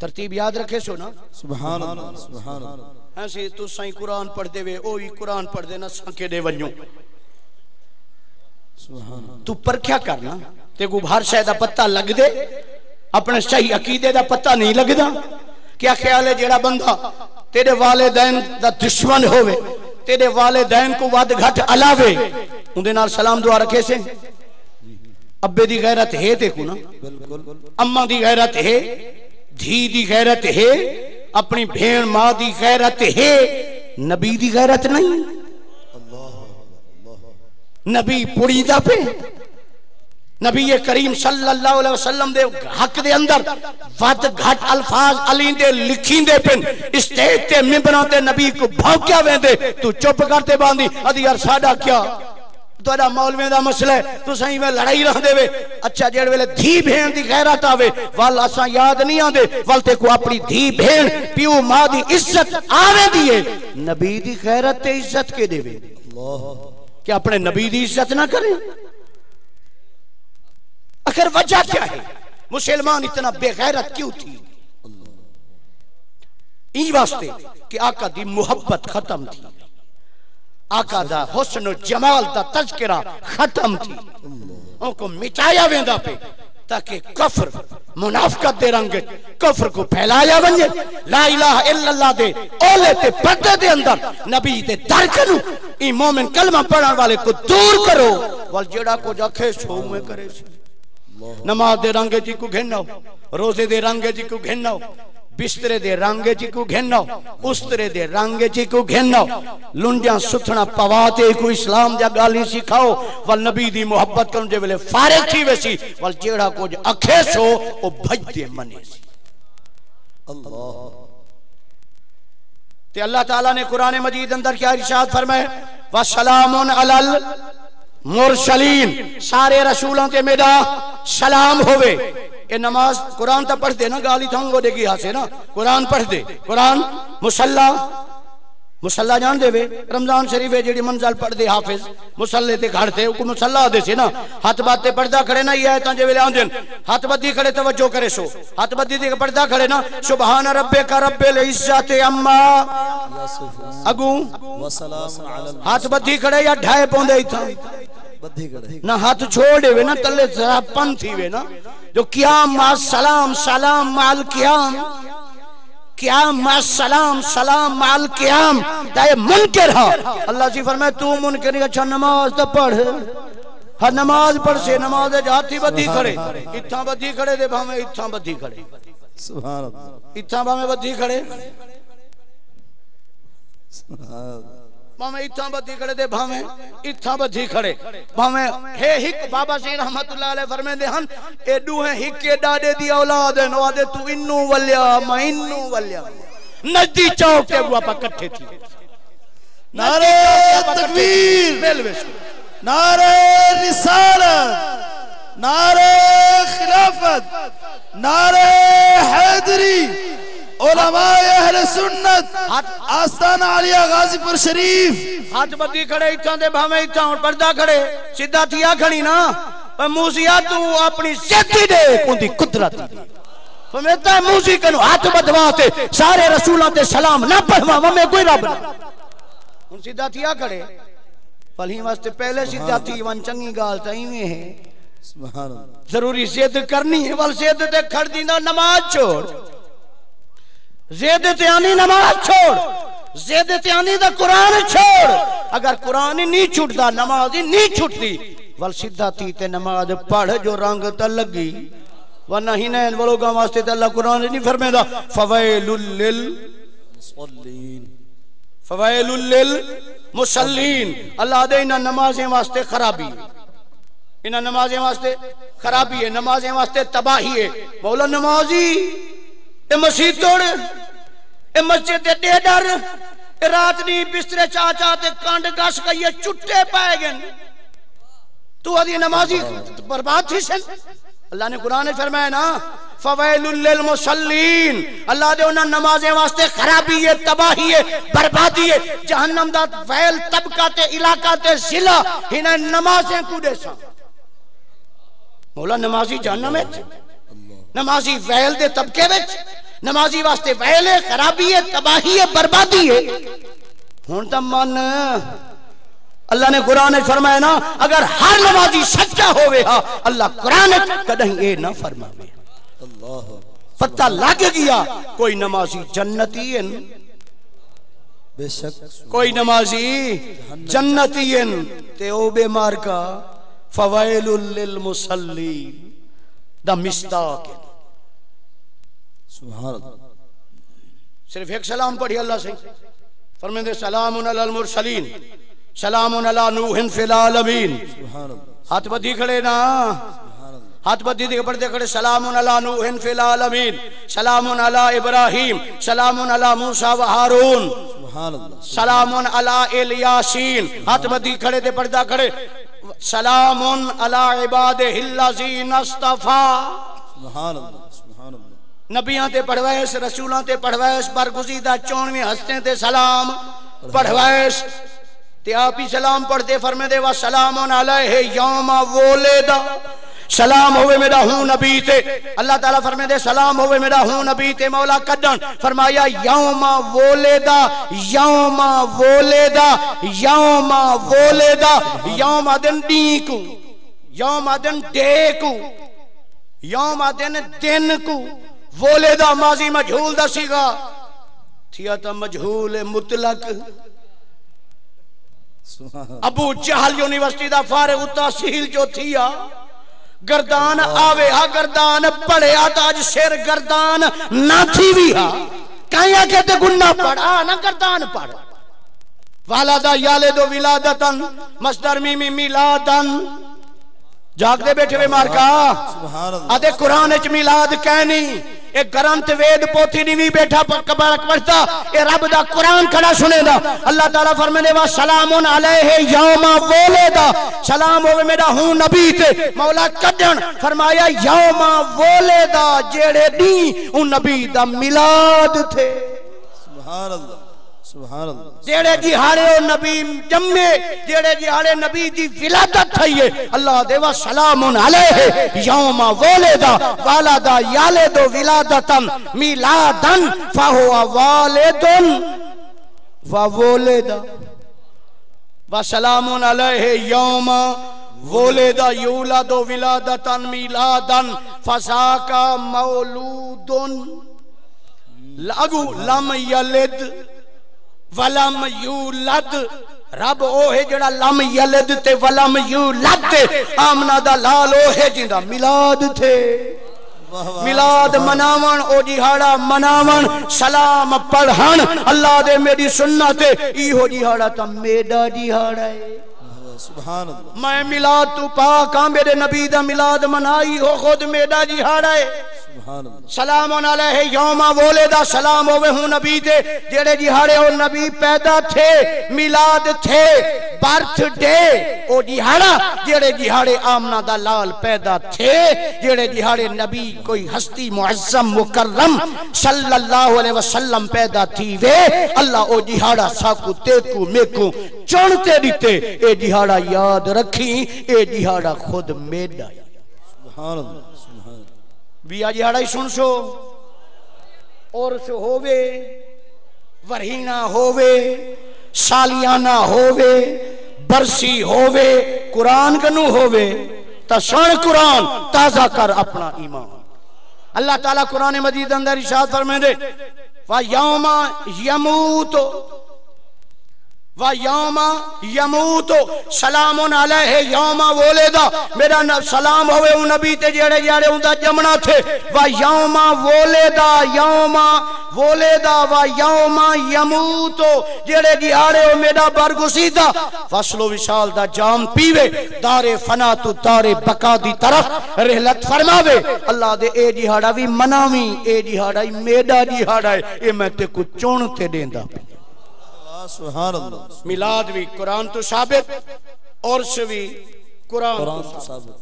B: तरतीब याद रखे सो ना?
A: सुभान अल्लाह सुभान अल्लाह।
B: ऐसे तू साईं कुरान पढ़ देवे ओ ही कुरान पढ़ देना संके दे
A: सुभान।
B: तू परख्या करना ते को हर शय दा पता लग दे अपने सही अकीदे दा पता नहीं लगदा क्या ख्याल है जेड़ा बंदा तेरे वालिदैन दा दुश्मन होवे तेरे वालिदैन को वद घट अलावे नाल सलाम दुआ रखे से। अब्बे दी गैरत है को ना अम्मा दी गैरत है धी दी गैरत है अपनी भेण माँ दी गैरत है, नबी दी गैरत नहीं। नबी पुड़ीदा पे। नबी करीम सल्लल्लाहु अलैहि वसल्लम दे हक दे अंदर वद घट अल्फाज अलींदे लिखींदे पिन स्टेज ते मिंबरां ते नबी को भौंकिया वेंदे, तू चुप करते बांदी अदी यार, साडा क्या? ਤੁਹਾਡਾ ਮੌਲਵੀਆਂ ਦਾ ਮਸਲਾ ਹੈ ਤੁਸੀਂ ਇਵੇਂ ਲੜਾਈ ਰਹਿੰਦੇ ਵੇ ਅੱਛਾ ਜਿਹੜੇ ਵੇਲੇ ਧੀ ਭੈਣ ਦੀ ਗੈਰਤ ਆਵੇ ਵੱਲ ਅਸਾਂ ਯਾਦ ਨਹੀਂ ਆਉਂਦੇ ਵੱਲ ਤੇ ਕੋ ਆਪਣੀ ਧੀ ਭੈਣ ਪਿਓ ਮਾਂ ਦੀ ਇੱਜ਼ਤ ਆਵੇ ਦੀਏ ਨਬੀ ਦੀ ਗੈਰਤ ਤੇ ਇੱਜ਼ਤ ਕੇ ਦੇਵੇ
A: अल्लाह
B: कि अपने नबी की इज्जत ना करें आखिर वजह क्या है मुसलमान इतना बेगैरत क्यों थी ई वास्ते कि आका दी मोहब्बत खत्म थी आका दा हुस्न, जमाल दा तज़किरा खत्म थी। उनको मिटाया वेंदा पे, ताकि कफर, मुनाफकत दे रंग, कफर को फैलाया वंजे ला इलाहा इल्लल्लाह दे ओले ते पर्दे दे अंदर, नबी दे दरकनु ई मोमिन कलमा पढ़न वाले को दूर करो। वल जेड़ा को जखे सो में करे। नमाज़ दे रंग जी को घिनो रोज़े दे रंग जी को घिनो बिस्तरे दे रंग जी को घिनो उस्तरे दे रंग जी को घिनो लुंडिया सुथना पवाते को इस्लाम जा गाली सिखाओ, वल नबी दी मोहब्बत करन जे वेले फारिग थी वैसी, वल जेड़ा कुछ अखे सो, ओ भजदे मने
A: अल्लाह।
B: ते अल्लाह ताला ने कुरान मजीद अंदर क्या इरशाद फरमाया व सलामुन अलल मुरसलीन, सारे रसूलों के मेरा सलाम होवे। ये नमाज़ कुरान तो पढ़ दे ना, गाली देगी हासे ना। कुरान पढ़ दे। कुरान मुसल्ला मुसल्ला जान देवे। रमज़ान शरीफ है जेडी मंजल पढ़ दे हाफिज, मुसल्ले ते घर थे को मुसल्ला दे से ना। हाथ बाते पर्दा खड़े ना, ये जे वेले आंदे हाथ बद्दी खड़े तवज्जो करे सो। हाथ बद्दी ते पर्दा खड़े ना, सुभान रब्बे का रब्बिल इज़्ज़त अम्मा। अगू। हाथ बद्दी खड़े या ढाए
A: बद्धी करे
B: ना हाथ छोड़ देवे ना तले जरा पन थी वे ना। जो क्याम मा सलाम सलाम, माल क्याम क्याम सलाम सलाम माल क्याम ताए मुनकर हो। अल्लाह जी फरमाए तू मुनकर अच्छा नमाज़ तो पढ़। हर नमाज़ पढ़ से नमाज़ हाथी बद्धी खड़े। इथा बधी खड़े दे भावे इथा बधी खड़े।
A: सुभान अल्लाह।
B: इत्थां भाਵੇਂ बद्धी खड़े।
A: सुभान अल्लाह।
B: भावे इत्थां बद्धी खड़े ते भावे, इत्थां बद्धी खड़े। भावे, हे हिक बाबा जी रहमतुल्लाह अलैह फरमांदे हन, ए दूहे हिक, ए डाडे दी औलाद न वादे तू इन्नू वल्या मैं इन्नू वल्या नजदी चौक ते वो आपा इकट्ठे थी।
A: नारे तकबीर।
B: मेलवे
A: नारे रिसालत। नारे खिलाफत। नारे हैदरी। सुन्नत आस्थाना आलिया गाजीपुर शरीफ।
B: हाथ बद्धी खड़े इत्थां दे भावे इत्थां हुन पर्दा खड़े। सीधा थिया खड़ी ना? पर मूसिया तू अपनी सिद्धि दे कुंदी कुदरत। दी मूसी कनु हाथ बदवाते सारे रसूलां ते सलाम ना पढ़वा मैं कोई रब ना। हुन सीधा थिया खड़े। फली वास्ते पहले सीधा थी वन चंगी गाल त इवें है। ज़रूरी जिद करनी है वल ते खड़ दींदा नमाज़ छोड़। जिद ते आनी नमाज़ छोड़। जिद ते आनी दा कुरान छोड़। अगर कुरान ही नहीं छुटदा, नमाज़ ही नहीं छुटती वल सीधा थी ते नमाज़ पढ़ जो रंग त लगी। वरना ही नैन वास्ते अल्लाह कुरान नहीं फरमांदा। फवैलुल फवैलुल लिल मुसल्लीन। अल्लाह दे नमाजें वास्ते खराबी। इन नमाजें वास्ते खराबी है। नमाजें वास्ते तबाही है। बोलो नमाजी मसीह तोड़। रात बिस्तरे कंड गस गई चुट्टे पाए गए। तू नमाजी बर्बाद थी सन अल्लाह ने कुरान फरमाया ना अल्लाह दे नमाजें वास्ते खराबी है, तबाही है, बर्बादी है। तबका ते इलाका ते जिला नमाजें देसा मौला नमाजी जहन्नम है। नमाजी वैल दे तबके नमाजी वास्ते है खराबी है तबाही है बर्बादी है। हुन ता मन अल्लाह ने कुरान फरमाया ना अगर हर नमाजी सच्चा होवे हा अल्लाह कुरान में कदहीं ये ना फरमावे पता लग गया कोई नमाजी जन्नती है
A: बेशक।
B: कोई नमाजी जन्नती है ते ओ बेमार का फवैलुल लिल मुसल्लीन द मिस्ताक है। सिर्फ़ एक सलाम पढ़ी अल्लाह से। फरमाते सलाम मुरसलीन सलाम अला नूहिन फिल आलमीन। हाथ बधी खड़े ना। हाथ बधी दे पढ़ते खड़े सलाम नूहिन फिल आलमीन सलाम अला इब्राहिम सलाम अला मूसा व हारून। सलाम अला इलियासीन। हाथ बधी खड़े ते पढ़दा खड़े सलाम अला इबाद हिल्लाजीन अस्तफा
A: सुभान अल्लाह।
B: नबियाँ ते पढ़वाइस रसूलां ते पढ़वाइस बरगुजीदा चौनवे हस्ते ते सलाम पढ़वाइस ते आप ही सलाम पढ़ते फरमे दे वा सलाम अलैहि यौमा वोलेदा। सलाम होवे मेरा हूँ नबी ते। अल्लाह ताला फरमे दे सलाम होवे मेरा हूँ नबी ते, मौला कदन फरमाया, यौमा वोलेदा यौमा वोलेदा यौमा वोलेदा, यौमा दिन डी को यौमा दिन डे को यौमा दिन दिन को वोलेदा माजी मजहूल दसीगा। थिया ता मजहूल मुतलक। अबू जहल यूनिवर्सिटी दा फारिग तहसील जो थिया गर्दान आवे हा, गर्दान पढ़िया तो अज गर्दान ना थी भी हा। कहीं के ते गुन्ना पढ़ा ना गर्दान पढ़। वालादा याले दो विलादतन, मस्दर मीमी मिलादन। जागदे बैठे वे मारका। आदे कुरान च मिलाद पोथी नहीं भी बैठा कबारक पढ़ता। ए रब दा कुरान खड़ा सुनेदा। अल्लाह ताला फरमाने वा सलामुन अलैहि यौमा वोलेदा। सलाम होवे मेरा नबी मौला कदन फरमाया यौमा वोलेदा जेड़े दी उ नबी दा मिलाद थे। जेड़े जिहाड़े ओ नबी जम्मे, जेड़े जिहाड़े नबी दी विलादत थई है, अल्लाह देवा सलामुन अलैहि, यौमा वोलेदा, वालादा यालेदो विलादतन, मिलादन फहुवा वालिदुन। व वोलेदा, व सलामुन अलैहि, यौमा वोलेदा, यूलादो विलादतन, मिलादन, फसाका मौलूदुन। लागू लम यलिद वलम यू लद। रब ओ है जेड़ा लम यलद ते वलम यू लद। आमना दा लाल ओ है ज़िंदा मिलाद थे। मिलाद मनावन, ओ जिहाड़ा मनावन, सलाम पढ़न। अल्लाह दे मेरी सुन्नत, इहो जिहाड़ा ता मेरा जिहाड़ा है।
A: सुभान
B: मैं मिलाद तू पाक हाँ मेरे नबी दा मिलाद मनाई हो खुद मेरा जिहाड़ा है। सलाम यौमा वोलेदा सलाम होवे हूँ नबी ते जेड़े दिहाड़े ओ नबी पैदा थे मिलाद थे बर्थडे ओ दिहाड़ा जेड़े दिहाड़े आमना दा लाल पैदा थे जेड़े दिहाड़े नबी कोई हस्ती मुअज्जम मुकर्रम सल्लल्लाहु अलैहि वसल्लम पैदा थी वे अल्लाह ओ दिहाड़ा साकू तेकू मेकू चुनते दिते ए दिहाड़ा याद रखी ए दिहाड़ा खुद
A: अल्लाह
B: भी आज हाड़ा ही सुन सो। और सो होवे वरहीना होवे सालियाना होवे बरसी होवे कुरान कनु होवे ता सुन कुरान ताज़ा कर अपना ईमान। अल्लाह ताला कुरान मजीद अंदर इशाद फरमाते वा यौमा यमूत व यौमा वोलेदा मेरा सलाम होवे उन नबी ते जेड़े जेड़े जमना थे। व व जेड़े दिहाड़े ओ मेरा फसलो विशाल दा जाम पीवे, दारे फना तू दारे बका दी तरफ़ रहलत फरमावे। अल्लाह दे ए दिहाड़ा भी मनावी, ए दिहाड़ा ही मेरा दिहाड़ा है, ए मैं ते को चुन ते देंदा पिया
A: वाह, सुभान अल्लाह
B: मिलाद भी कुरान तो साबित और से भी कुरान
A: कुरान
B: तो
A: तो साबित।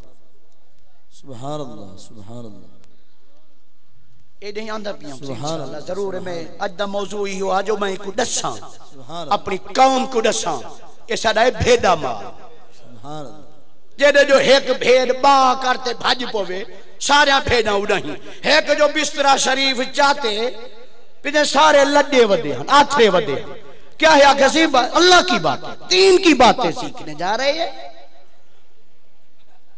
A: सुभान अल्लाह सुभान अल्लाह
B: एडे आंदा पिया
A: सुभान
B: इंशाअल्लाह ज़रूर मैं अज दा मौजू ही हो जो मैं को दसा अपनी कौम को दसा ये साडा है भेड़ा माल।
A: सुभान
B: जेडे जो एक भेड़ बा करते भज पवे सारे भेड़ा उड़ही एक जो बिस्तरा शरीफ चाहते पिछे सारे लड्डे वदे हन वदे हन। क्या है सी? बात अल्लाह की बात है तीन की बातें सीखने जा रहे हैं।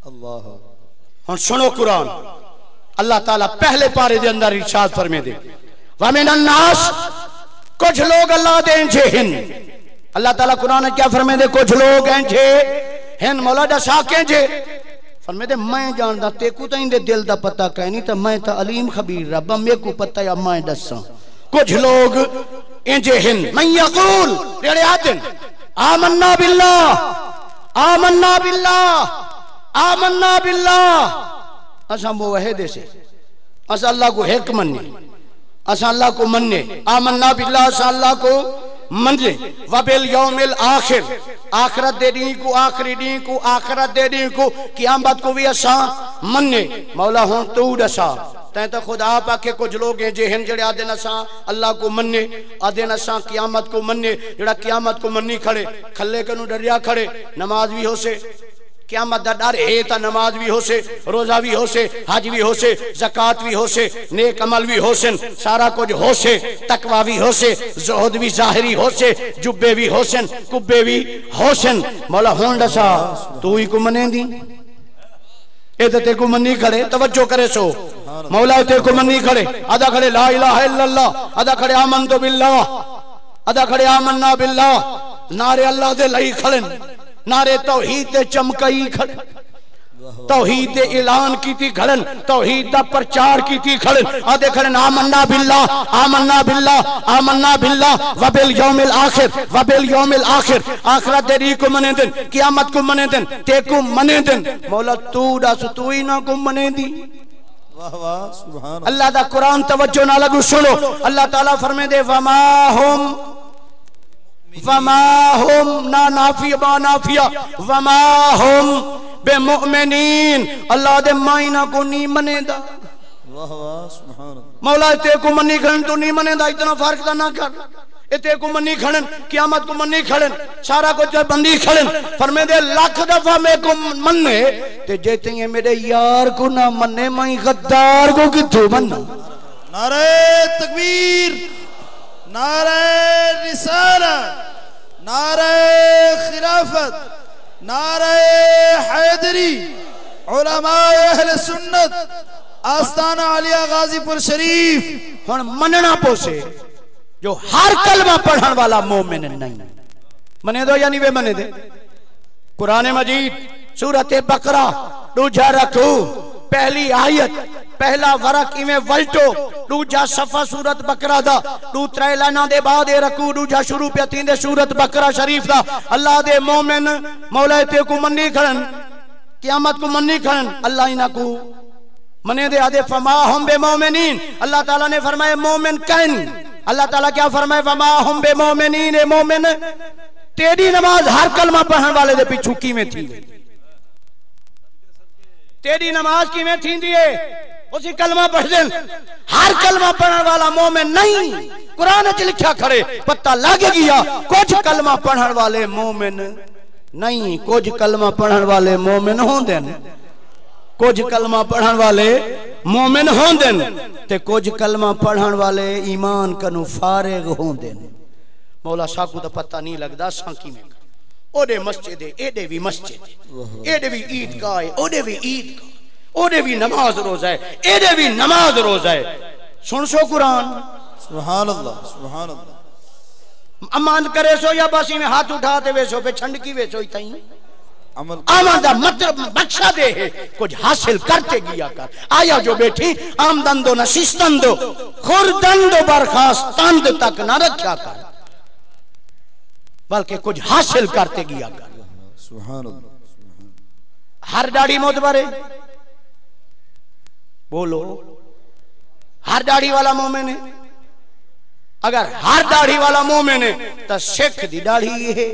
A: अल्लाह।
B: हम सुनो कुरान। अल्लाह ताला पहले पारे दे अंदर इरशाद फरमे दे। वमिन अन्नास कुछ लोग अल्लाह दे छे हिन अल्लाह ताला कुरान में क्या फरमे दे? कुछ लोग हैं छे हिन मौला दसा के छे, फरमे दे, मैं जानदा, तेकू तो इंदे दिल दा पता कह नहीं तो मैं तो अलीम खबीर रब मेरे को पता या मैं दसा कुछ लोग इंजे हिन मैं यकूल तेरे आदिन। आमन्ना बिल्ला आमन्ना बिल्ला आमन्ना बिल्ला। असा मुवहिद से। असा अल्लाह को एक मन्ने। असा अल्लाह को मन्ने। आमन्ना बिल्ला, असा अल्लाह को मन्ने वबिल यौमिल आखिर। आखरत दे दी को, आखिरी दी को, आखरत दे दी को, कियामत को भी असा मन्ने। मौला हूँ तू दसा त तो खुदा पाके कुछ लोग हैं जे हैं जड़े आदे असा अल्लाह को मन्ने, आदे असा कियामत को मन्ने, जड़ा कियामत को मन्नी खड़े, खल्ले कनु डरिया खड़े, नमाज़ भी हो से क्यामत दा डर है ता नमाज़ भी हो से रोजा भी हो से हज भी हो से जक़ात भी हो से नेक अमल भी हो से सारा कुछ हो से तकवा भी हो से जोहद भी जाहिरी हो से जुब्बे भी हो से कुब्बे भी हो से मौला होन दसा, तू ही को मने दी ए खड़े नारे अल्लाह खड़े नारे तौहीद ते चमकई खड़े। तौहीद ऐलान कीती खड़न तौहीद दा प्रचार कीती खड़न आदे खड़न आमन्ना बिल्लाह आमन्ना बिल्लाह आमन्ना बिल्लाह वबिल यौमिल आखिर वबिल यौमिल आखिर। आखिरत दे री को मने दिन कियामत को मने दिन ते को मने दिन। मौला तू दस तू ही ना को मने दी। अल्लाह दा कुरान तवज्जो ना लगू सुनो। अल्लाह ताला फरमे दे वमा हुम वमा हुम ना नाफिया बा नाफिया। वमा हुम बेमुमिनीन। अल्लाह दे मायना को नी मनेदा। मौला ते को मनी खड़न तो नहीं मनेदा इतना फ़र्क दा ना कर। इते को मनी खड़न कियामत को मनी खड़न सारा कुछ बंदी खड़न फरमे दे लाख दफ़ा मैं को मन्ने ते जे ते मेरे यार को ना मन्ने मैं गद्दार को किथों मन्ना?
A: नारे तकबीर। नारे रिसालत नारे खिलाफत नारे हैदरी अहले सुन्नत आस्ताना आलिया गाजीपुर शरीफ।
B: हुन मनना पोसे जो हर कलमा पढ़न वाला मोमिन नहीं। मने दो या नहीं वे मने दे। कुरान मजीद, सूरत बकरा, दूजा रखू पहली आयत, पहला वरक इवें वल्टो, दूजा सफ़ा सूरत बकरा दा, दू त्रै लाना दे बाद ए रकू, दूजा शुरू पे थींदे सूरत बकरा शरीफ दा। अल्लाह दे मोमिन मौला ते को मन्नी खड़न, कियामत को मन्नी खड़न, अल्लाह इना को मने दे आदे, फमा हम बे मोमिनीन। अल्लाह ताला ने फरमाया, मोमिन कहन अल्लाह ताला क्या फरमाए फमा हम बे मोमिनीन, ए मोमिन, तेरी नमाज़ हर कलमा पढ़न वाले दे पिछू कीवें थी? तेरी नमाज़ कीवें थींदी है। उसी कलमा पढ़ देन। हर कलमा पढ़न वाला मोमिन नहीं। कुरान च लिखा खड़े पता लग गया कुछ कलमा पढ़न वाले मोमिन नहीं। कुछ कलमा पढ़न वाले मोमिन ने कुछ कलमा पढ़न वाले मोमिन ने ते कुछ कलमा पढ़न वाले ईमान कनु फारिग ने मौला साकू दा पता नहीं लगदा, सांकी में ओदे मस्जिद एडे भी मस्जिद एडे भी ईदगाह है ओदे भी ईदगाह ओदे भी नमाज़ रोजा है एडे भी नमाज़ रोजा है सुन सो कुरान
A: सुभान अल्लाह सुभान अल्लाह
B: अमान करे सो या बस में हाथ उठाते वेसो पे छंडकी वेसो ही तई
A: अमल
B: आमन दा मतलब बख्शा दे है कुछ हासिल करते गिया कर आया जो बेटी आमदन दो नशिस्तन दो खुरदन दो बरखास्त तक न रखा कर बल्कि कुछ हासिल करते गिया। कर हर दाढ़ी मोतबरे बोलो, हर दाढ़ी वाला मोमिन है। अगर हर दाढ़ी वाला मोमिन है तो सिख दी दाढ़ी है।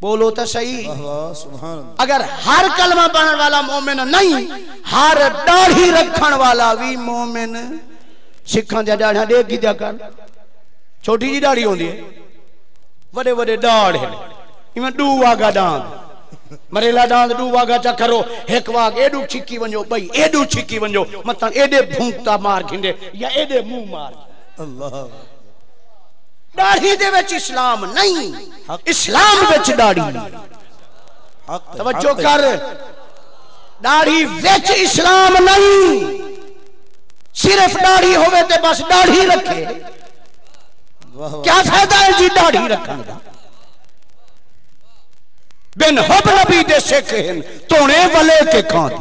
B: बोलो तो सही। अगर हर कलमा पढ़ने वाला मोमिन नहीं, हर दाढ़ी रखण वाला भी मोमिन। सिखा दाढ़ा देख कर। छोटी जी दाढ़ी होती है। बड़े बड़े दाढ़ है। इवें डू वागा दांत मरेला दांत डू वागा चा करो। एक वाग एडू छिकी वञो बई एडू छिकी वञो। मत एडे भूंकता मार खिंडे या एडे मुँह मार
A: अल्लाह।
B: दाढ़ी दे विच इस्लाम नहीं। इस्लाम विच दाढ़ी।
A: हक
B: तवज्जो कर। दाढ़ी विच इस्लाम नहीं। सिर्फ़ दाढ़ी होवे ते बस दाढ़ी रखे। क्या फ़ायदा है जी दाढ़ी रखने का? बिन हुब नबी दे सिख हिन तोने के खान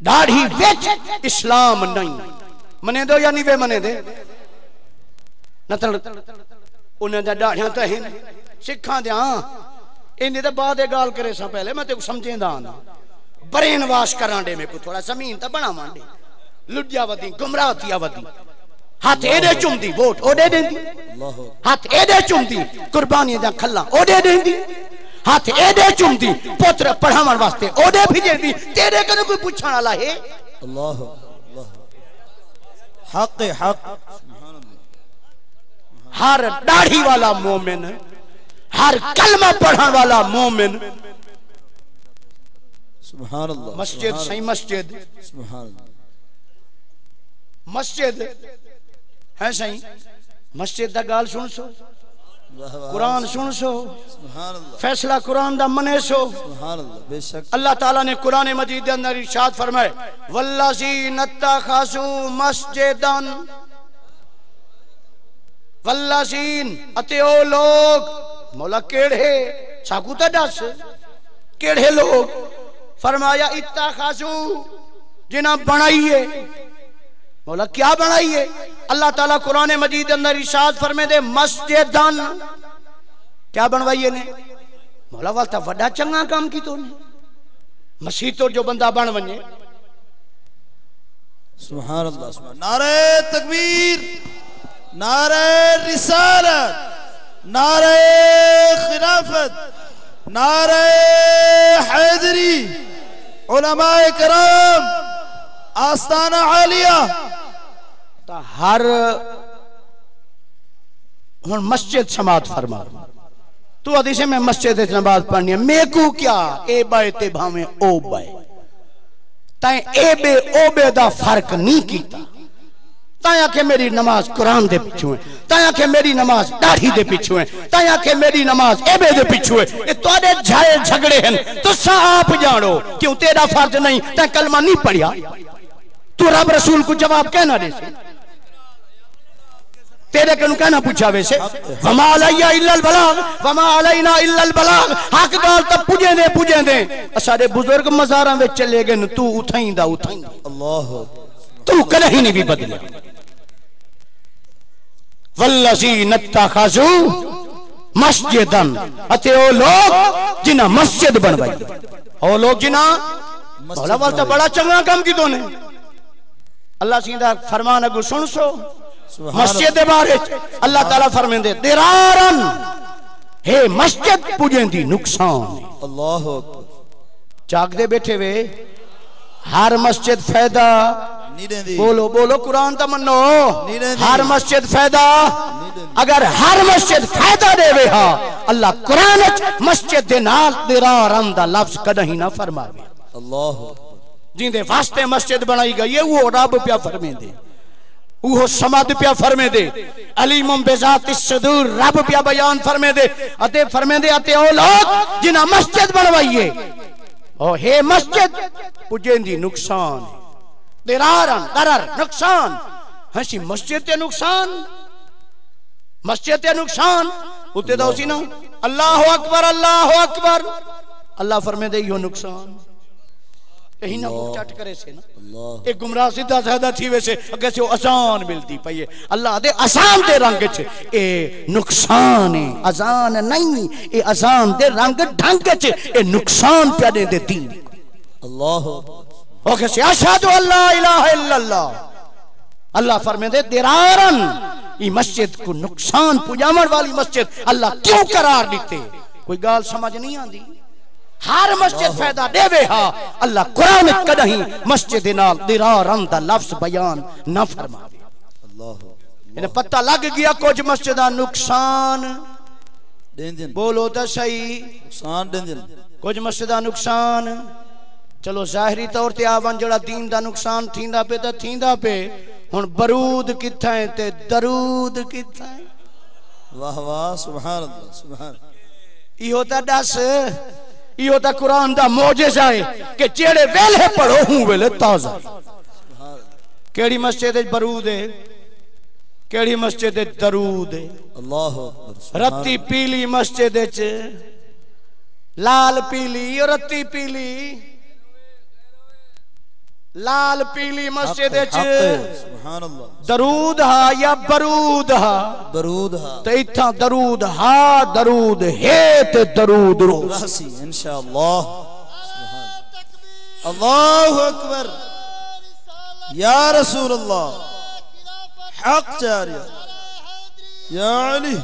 B: दाढ़ी विच इस्लाम नहीं। मने दो या नहीं वे मने दे? नतल उन्हें दाढ़ियाँ तो हिन सिखा दिया। इन्हें तो बाद गाल करे सा पहले, मैं तेको समझेंदा ना। ब्रेन वाश करांडे में को थोड़ा, ज़मीन तो बना मांडे लुटिया वदी गुमराह थिया वदी हाथ एडे चुमदी वोट ओडे देंदी।
A: अल्लाह
B: हाथ एडे चुमदी कुर्बानी दा खल्ला ओडे देंदी। हाथ एडे चुमदी पुत्र पढ़ावन वास्ते ओडे भी देंदी तेरे कने कोई पूछण वाला है?
A: अल्लाह अल्लाह हक हक। सुभान अल्लाह
B: हर दाढ़ी वाला मोमिन हर कलमा पढ़ने वाला मोमिन।
A: सुभान अल्लाह
B: मस्जिद सही मस्जिद।
A: सुभान अल्लाह।
B: मस्जिद है सही? मस्जिद दा गाल सुन सो कुरान सुन सो फैसला कुरान दा मने सो।
A: अल्लाह
B: ताला ने कुरान मजीद अंदर इरशाद फरमाए वल्लाजी नत्ताखासु मस्जिदन। वल्लाजीन अते ओ लोग मौला केड़े साकू तो दस केड़े लोग। फरमाया इत्ताखासु जिना बनाइए मौला, क्या बनाइए अल्लाह ताला कुरान मजीद अंदर इरशाद फरमे दे, मस्जिदन। क्या बनवाइए ने मौला, वाल वड्डा चंगा काम की तो मसीह तो जो बंदा बन वने
A: नारे तकबीर, नारे नारे खिलाफत, नारे हैदरी उलमाए करम आस्ताना आलिया।
B: तो हर हूँ मस्जिद समात फरमा। तू अदिशे में मस्जिद नमाज़ पढ़नी है। मेकू क्या? ए बाय ते भावे ओ बाय तैं ए बे ओ बे दा फ़र्क नहीं कीता। तैं आखे मेरी नमाज़ कुरान दे पिछू है। तैं आखे मेरी नमाज़ दाढ़ी दे पिछू है। तैं आखे मेरी नमाज़ एबे दे पिछू है। ये तोड़े झाए झगड़े हैं। तुसा आप जानो क्यों तेरा फ़र्ज़ नहीं? तैं कलमा नहीं पढ़िया? तू रब रसूल को जवाब कहना दे तेरे कनु कहना पूछा वैसे वमा अलैया इल्लल बलाग वमा अलैना इल्लल बलाग हक गाल तब पुजे दे पुजे दे। सारे बुज़ुर्ग मजारां विच चले गए तू उठाईंदा उठाईंदा
A: अल्लाह
B: तू कदे नहीं भी बदले। वल्लजी नत्ताखजू मस्जिदन। अते ओ लोग जिन्हां मस्जिद बनवाई। ओ लोग जिना मौला वाल तो बड़ा चंगा काम की तूने अल्लाह सीधा फरमान अगू सुन सो। मस्जिद बारे अल्लाह ताला फरमांदे दिरारन हे मस्जिद पुजेंदी नुकसान
A: अल्लाह
B: जागदे बैठे वे हर मस्जिद फ़ायदा बोलो बोलो कुरान तो मनो हर मस्जिद फ़ायदा अगर हर मस्जिद फ़ायदा देवे हा अल्लाह कुरान मस्जिद दे नाल दिरारन दा लफ्ज कदहीं ना फरमावे।
A: अल्लाह
B: जिंदे वास्ते मस्जिद बनाई गई है, वो रब प्या फरमे दे वो फरमे दे सदूर रब बयान फरमे दे अते फरमे दे अते ओ लोग जिन्हां मस्जिद ओ, हे मस्जिद पुजेंदी नुकसान दिरारन दरर नुकसान। हसी, मस्जिद ते नुकसान। मस्जिद ते नुकसान। उते ना अल्लाह अकबर अल्लाह अकबर। अल्लाह फरमे दे यो नुकसान। यही ना चट करे से ना। एक गुमराह सीधा ज़्यादा थी वैसे अगे से आसान मिलती पई है। अल्लाह दे आसान दे रंग च। ए नुकसान है आसान नहीं ए आसान दे रंग ढंग च। ए नुकसान पे दे दे दीन।
A: अल्लाह।
B: ओके से अशहदु अल्ला इलाहा इल्लल्लाह। अल्लाह फरमाते दिरारन ई मस्जिद को नुकसान पुजावन वाली मस्जिद अल्लाह क्यों करार दीते? कोई गाल समझ नहीं आती हर मस्जिद फ़ायदा देवे हा। अल्लाह कुरान कदही मस्जिद नाल दिरारन दा लफ्ज बयान न फरमावे।
A: अल्लाह
B: इन्हें पता लग गया कुछ मस्जिद दा नुकसान बोलो तो सही।
A: नुकसान
B: कुछ मस्जिद दा नुकसान। चलो जाहिरी तौर ते आवन जड़ा दीन दा नुकसान थींदा पे तो थींदा पे। हुन बरूद किथा है ते दरूद किथा है?
A: वाह वाह सुभान अल्लाह सुभान
B: इहो ता दस। इहो ता कुरान दा मौजज़ा है कि जेड़े वेले पढ़ो हूँ वेले ताज़ा। केड़ी मस्जिद बरूद है? केड़ी मस्जिद दरूद है?
A: अल्लाह
B: रत्ती पीली मस्जिद लाल पीली और रत्ती पीली। लाल पीली मस्जिद दरूद हा या बरूद हा?
A: बरूद हा।
B: ते इथा दरूद हा दरूद है ते दरूद
A: अल्लाह अकबर। या रसूल अल्लाह हक जारी या अली।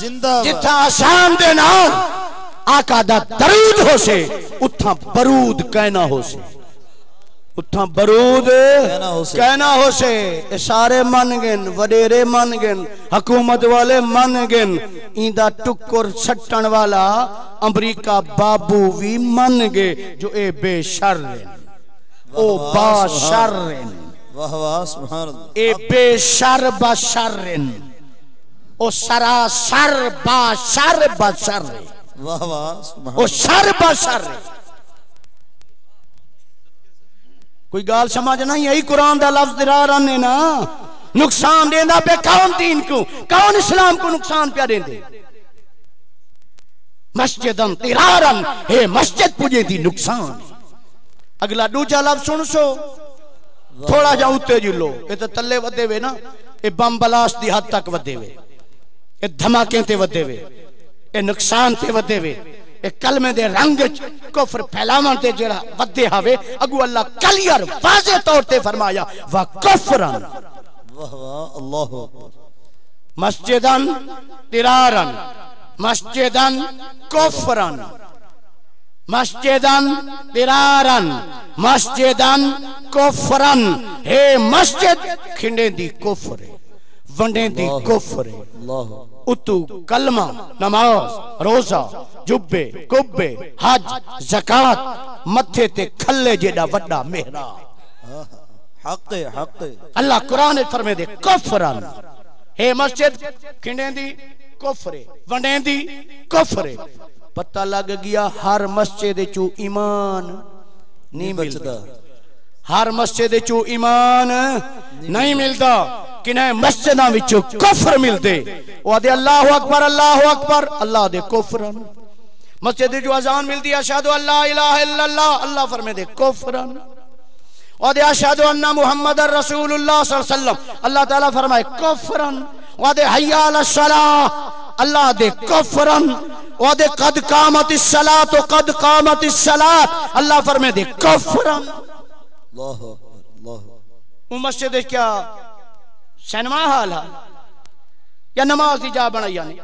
A: जिंदाबाद।
B: जिथा आसान दे नाल आका दा दरूद हो से उथा बरूद कहना हो से उथा बरूद
A: कहना हो से।
B: कहना हो से। ये सारे मन गन वडेरे मन गन हुकूमत वाले मन गन इंदा टुकुर सट्टन वाला अमरीका बाबू भी मन गए जो ए बेशर ओ बाशर ए बेशर बशर ओ सरासर बाशर बशर ओ शर बशर कोई गाल समझ नहीं आई, कुरान दा लफ्ज दिरार आने ना। नुकसान देंदा पे कौन दीन को कौन इस्लाम को नुकसान पिया देंदे? हे मस्जिद पुजे नुकसान। अगला दूजा सुन सो। थोड़ा जा उत्ते जी लो। ये तो वे ना। बम बलास्ट दी हद तक वे। धमाके ते वधे वे। नुकसान ते वे। कलमे दे रंग कुफर फैलावन ते जेड़ा वधे हवे। अगू अल्लाह क्लियर वाजे तौर ते फरमाया वा कुफरन।
A: वाह वाह अल्लाह
B: मस्जिदन तिरारन मस्जिदन कुफरन। मस्जिदन तिरारन मस्जिदन कुफरन। हे मस्जिद खिंडे दी कुफर वंडे दी कुफर
A: अल्लाह
B: उतु कलमा नमाज़ रोजा जुब्बे कुब्बे हज जकात मथे ते खल्ले जेड़ा वड्डा मेहरा
A: हक हक।
B: अल्लाह कुरान फरमे दे कुफरन। हे मस्जिद खिंडे दी कुफरे। वंडे दी कुफरे। पता लग गया हर मस्जिद चू ईमान नहीं मिलता।
A: बचदा
B: हर मस्जिद चू ईमान नहीं मिलता। किन्हें मस्जिदां विचों कुफर मिलते आदे अल्लाह अकबर अल्लाह अकबर। अल्लाह दे कुफरन। मस्जिद जो अजान मिलती है अशहदु अल्लाह इलाहा इल्लल्लाह। अल्लाह फरमे दे कुफरन। और अशहदु अन्ना मुहम्मद रसूलुल्लाह सल्लल्लाहु अल्लाह ताला फरमाए कुफरन। और हय्या सलाह। अल्लाह दे कुफरन। और कद कामतिस सलात कद कामतिस सलात अल्लाह फरमे दे कुफरन।
A: अल्लाह अल्लाह
B: मस्जिद क्या सिनेमा हाल। है या नमाज़ की जा बनाई जानी।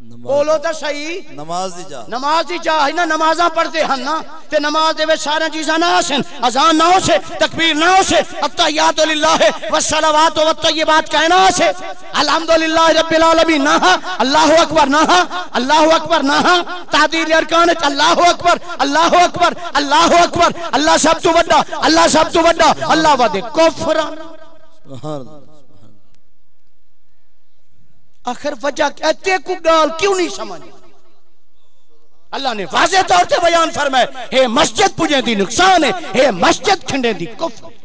B: बोलो तो सही।
A: नमाज़ दी जा
B: नमाज़ की चाह है ना नमाजा पढ़ते हैं ना ते नमाज़ दे विच सारी चीजां ना हसन। अजान ना हो से तकबीर ना हो से अत्तहियातु लिल्लाह वस्सलावात व तय्यिबात कहना हो से अल्हम्दुलिल्लाह रब्बिल आलमीन ना हा, अल्लाहु अकबर ना हा, अल्लाहु अकबर ना तादील अरकान अल्लाहु अकबर अल्लाहु अकबर अल्लाहु अकबर। अल्लाह सब तो बड़ा अल्लाह सब तो बड़ा अल्लाह वादे कुफर।
A: सुभान अल्लाह।
B: आखिर वजह कहते को गाल क्यों नहीं समझ? अल्लाह ने वाजे तौर पे बयान फरमाए हे मस्जिद पुजे दी नुकसान है, हे मस्जिद खंडे दी कुफ्र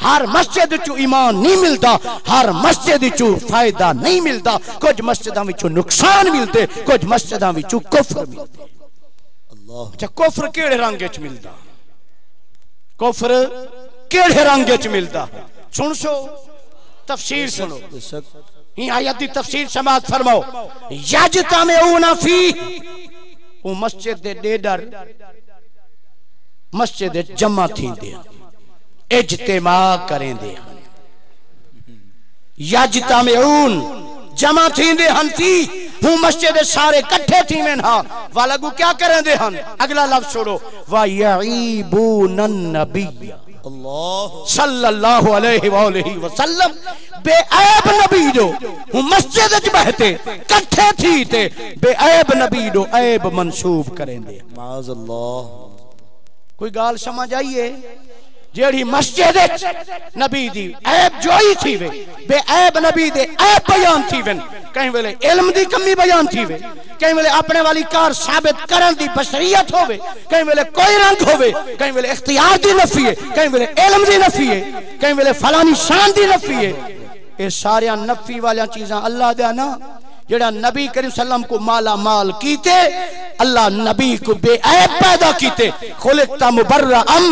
B: हर मस्जिद चू ईमान नहीं मिलता, हर मस्जिद चू फ़ायदा नहीं मिलता। कुछ मस्जिदां विचों नुकसान मिलते, कुछ मस्जिदां विचों कुफ्र मिलते। अच्छा कुफ्र केड़े रंग च मिलता कुफ्र केड़े रंग च मिलता सुन सो, तफसीर सुनो। आयत दी फरमाओ। यजता में ऊना फ़ी मस्जिद दे मस्जिद दे जमा थींदे इज्तिमा करेंदे याजता में ऊन जमा थी हूँ मस्जिद सारे थी में ना वालगु क्या करेंदे हन? अगला लफ्ज छोड़ो। वा नबिय्या
A: अल्लाह
B: सल्लल्लाहु अलैहि वालैहि वसल्लम। बेऐब नबी जो हूँ मस्जिद च बहते कट्ठे थी ते बेऐब नबी जो ऐब मंसूब करेंदे।
A: माज अल्लाह
B: कोई गाल समझ आइए जेड़ी मस्जिद नबी दी ऐब जोई थी वे, बेऐब नबी दे ऐब बयान थी वे कहीं वेले इल्म दी कमी बयान थी वे, कहीं वेले अपने वाली कार साबित करन दी बशरियत होवे, कहीं वेले कोई रंग होवे, कहीं वेले इख्तियार दी नफी है, कहीं वेले इल्म दी नफी है, कहीं वेले फलानी शान दी नफी है। ये सारिया नफी वाली चीजा अल्लाह दे ना, जेड़ा नबी करीम सल्लम को माला माल कीते, अल्लाह नबी को बेऐब पैदा कीते। खुलिकता मुबर्रा अम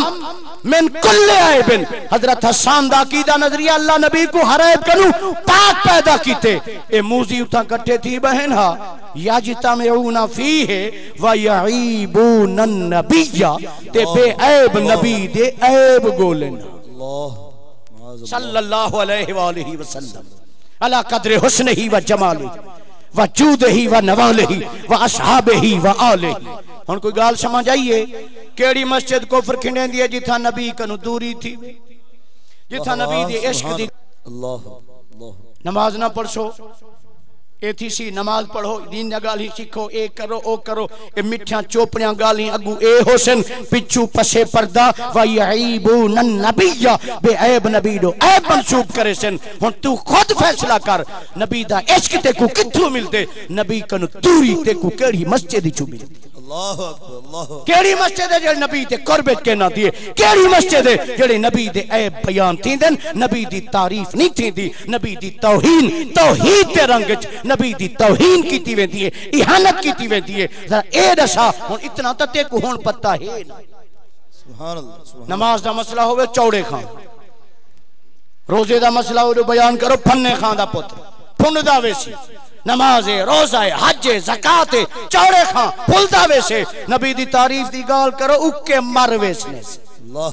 B: मिन कुल्ले ऐबिन। हज़रत हसन दा कीदा नज़रिया अल्लाह नबी को हर ऐब कनु पाक पैदा कीते। ए मूजी उठा इकट्ठे थी बहन हा याजिता में ऊना फ़ी है व यईबून नबिया। ते बेऐब नबी दे ऐब गोलन।
A: अल्लाह।
B: सल्लल्लाहु अलैहि वालैहि वसल्लम। अला कदर हुस्न ही व जमाल व जूद ही व नवाल ही व असहाब ही व आले हुन कोई गाल समझ आइए? केड़ी मस्जिद कोफर खिंडेंदी है जिथा नबी कनु दूरी थी? जिथा नबी दी इश्क दी
A: अल्लाह अल्लाह।
B: नमाज़ ना पढ़सो ए थी सी नमाज़ पढ़ो दीन जा गाली सीखो ए करो ओ करो। ए मिठिया चोपड़िया गाली अगू ए होसन। पिछू पसे पर्दा व यईबू नन नबिया। बे ऐब नबी दो ऐब मंसूब करे सन। हुन तू खुद फैसला कर नबी दा इश्क ते को किथों मिलदे? नबी कनु दूरी ते को केड़ी मस्जिद चू
A: अल्लाह
B: केड़ी मस्जिद है जेड़ी नबी ना दिए? केड़ी मस्जिद है जेड़ी नबी दे ऐब बयान थींदन नबी दी तारीफ़ नहीं थींदी। नबी दी तौहीन तौहीद ते रंग च नबी दी तौहीन कीती वेंदी है इहानत कीती वेंदी है। जरा ए दसा हुन इतना तो ते को हुन पता है
A: सुभान अल्लाह
B: नमाज़ दा मसला होवे चौड़े खां। रोज़े दा मसला हो बयान करो फन्ने खां दा पुत्र फुन दा वेसी। नमाज़ रोजा है हज जकात चौड़े खां फुल दा वेसे नबी दी तारीफ़ दी गाल करो उक्के मर वेसने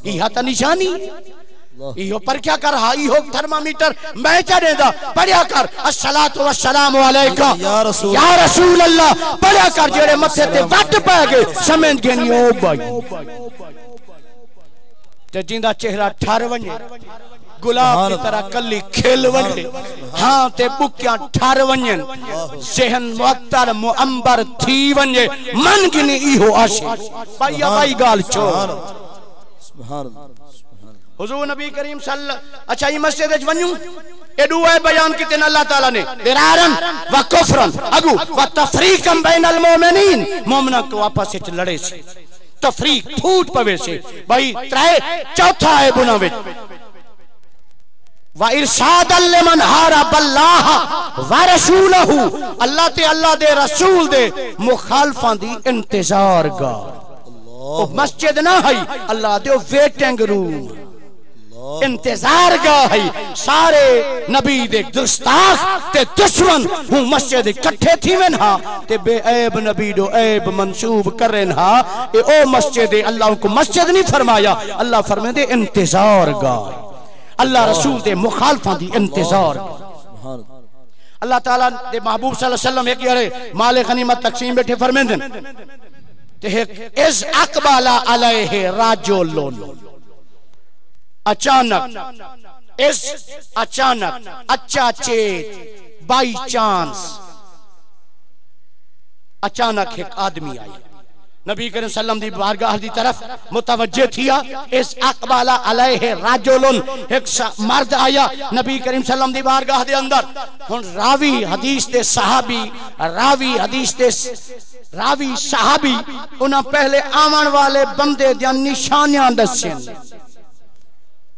B: इहा त निशानी। इहो पर क्या कर हा इहो थर्मामीटर मैं चढ़ेदा पढ़िया कर अस्सलातु वस्सलामु अलैका।
A: या रसूल।
B: या रसूल अल्लाह पढ़िया कर जेड़े मथे ते वट पै गए समझ गए ओ भाई। ते ज़िंदा चेहरा ठर वने गुलाब की तरह कली खेल वने हाँ ते बुक्या ठर वने जहन मुअत्तर मुअंबर थी वने मन गिनी इहो आशे भाई या भाई गाल छोड़।
A: सुभान सुभान
B: हुजूर नबी करीम सल्ल अच्छा ये मस्जिद विच वन्यू एडू है बयान किते अल्लाह ताला ने। दिरारन व कुफरन। अगु व तफरीकम बैनल मोमिनीन। मोमिना को आपस विच लड़े से। तफरीक फूट पवे से। भाई त्रै चौथा है गुना विच व इरशाद लिमन हारा बल्लाह, व रसूलहु। अल्लाह ते अल्लाह दे रसूल दे मुखालफां दी इंतज़ार गा। ओ मस्जिद ना है, अल्लाह दे वेटिंग रूम। इंतज़ार का है, सारे नबी दे गुस्ताख ते दुश्मन, हूँ मस्जिद इकट्ठे थी wen हा, ते बेऐब नबी दो ऐब मंसूब करें हा। ए ओ मस्जिद, अल्लाह को मस्जिद नहीं फरमाया, अल्लाह फरमाते इंतज़ार का अल्लाह रसूल दे मुखालफा दी इंतज़ार।
A: अल्लाह
B: ताला दे महबूब सल्लल्लाहु अलैहि वसल्लम एक यारे माल गनीमत तकसीम बैठे फरमेंदन ते एक इस अकबाला अलैहि राजुलन। अचानक इस अचानक अच्छा चेत बाई चांस अचानक एक आदमी आया। नबी करीम सल्लम दी बारगाह दी तरफ़ मुतवज्जे थिया। इस अकबाला अलैहि राजुलन एक मर्द आया नबी करीम सल्लम दी बारगाह दे अंदर। हुन रावी हदीस दे सहाबी रावी हदीस दे रावी सहाबी उन्हां पहले आवन वाले बंदे दी निशानियाँ दस्सियाँ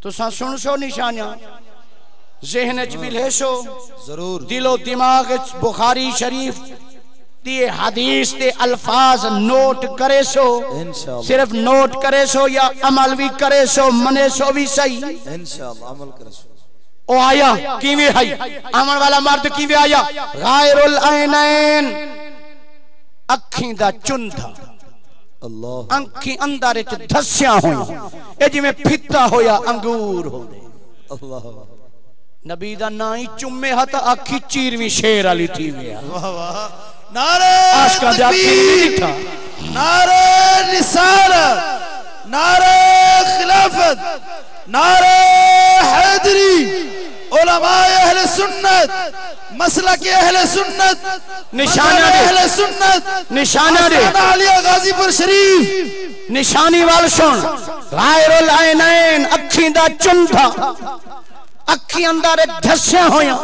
B: तुसा सुन सो निशानियाँ? जहन च भी लेसो।
A: ज़रूर।
B: दिलो दिमाग बुखारी शरीफ दी हदीस दे अल्फाज नोट करे सो। सिर्फ़ नोट करे सो या अमल भी करे सो मने सो भी सही।
A: अमल
B: ओ आया किवे है अमन वाला मर्द किवे आया? गायरुल ऐनैन। अखी दा चुंधा।
A: अल्लाह।
B: अंखी अंदर च धस्या होई। ए जिवें फित्ता होया अंगूर होवे
A: अल्लाह।
B: नबी दा ना ही चुम्मे हा त अखी चीरवी शेर वाली थी गया
A: वाह वाह। नारे तकबीर नारे रिसालत नारे खिलाफत नारे हैदरी अहले सुन्नत मसला के अहले सुन्नत
B: निशाना
A: अहले सुन्नत
B: निशाना दे।
A: आलिया गाजीपुर शरीफ।
B: निशानी वाल सुन। गायरुल आइनैन अखी दा चुंधा। अखी अंदर एक होया।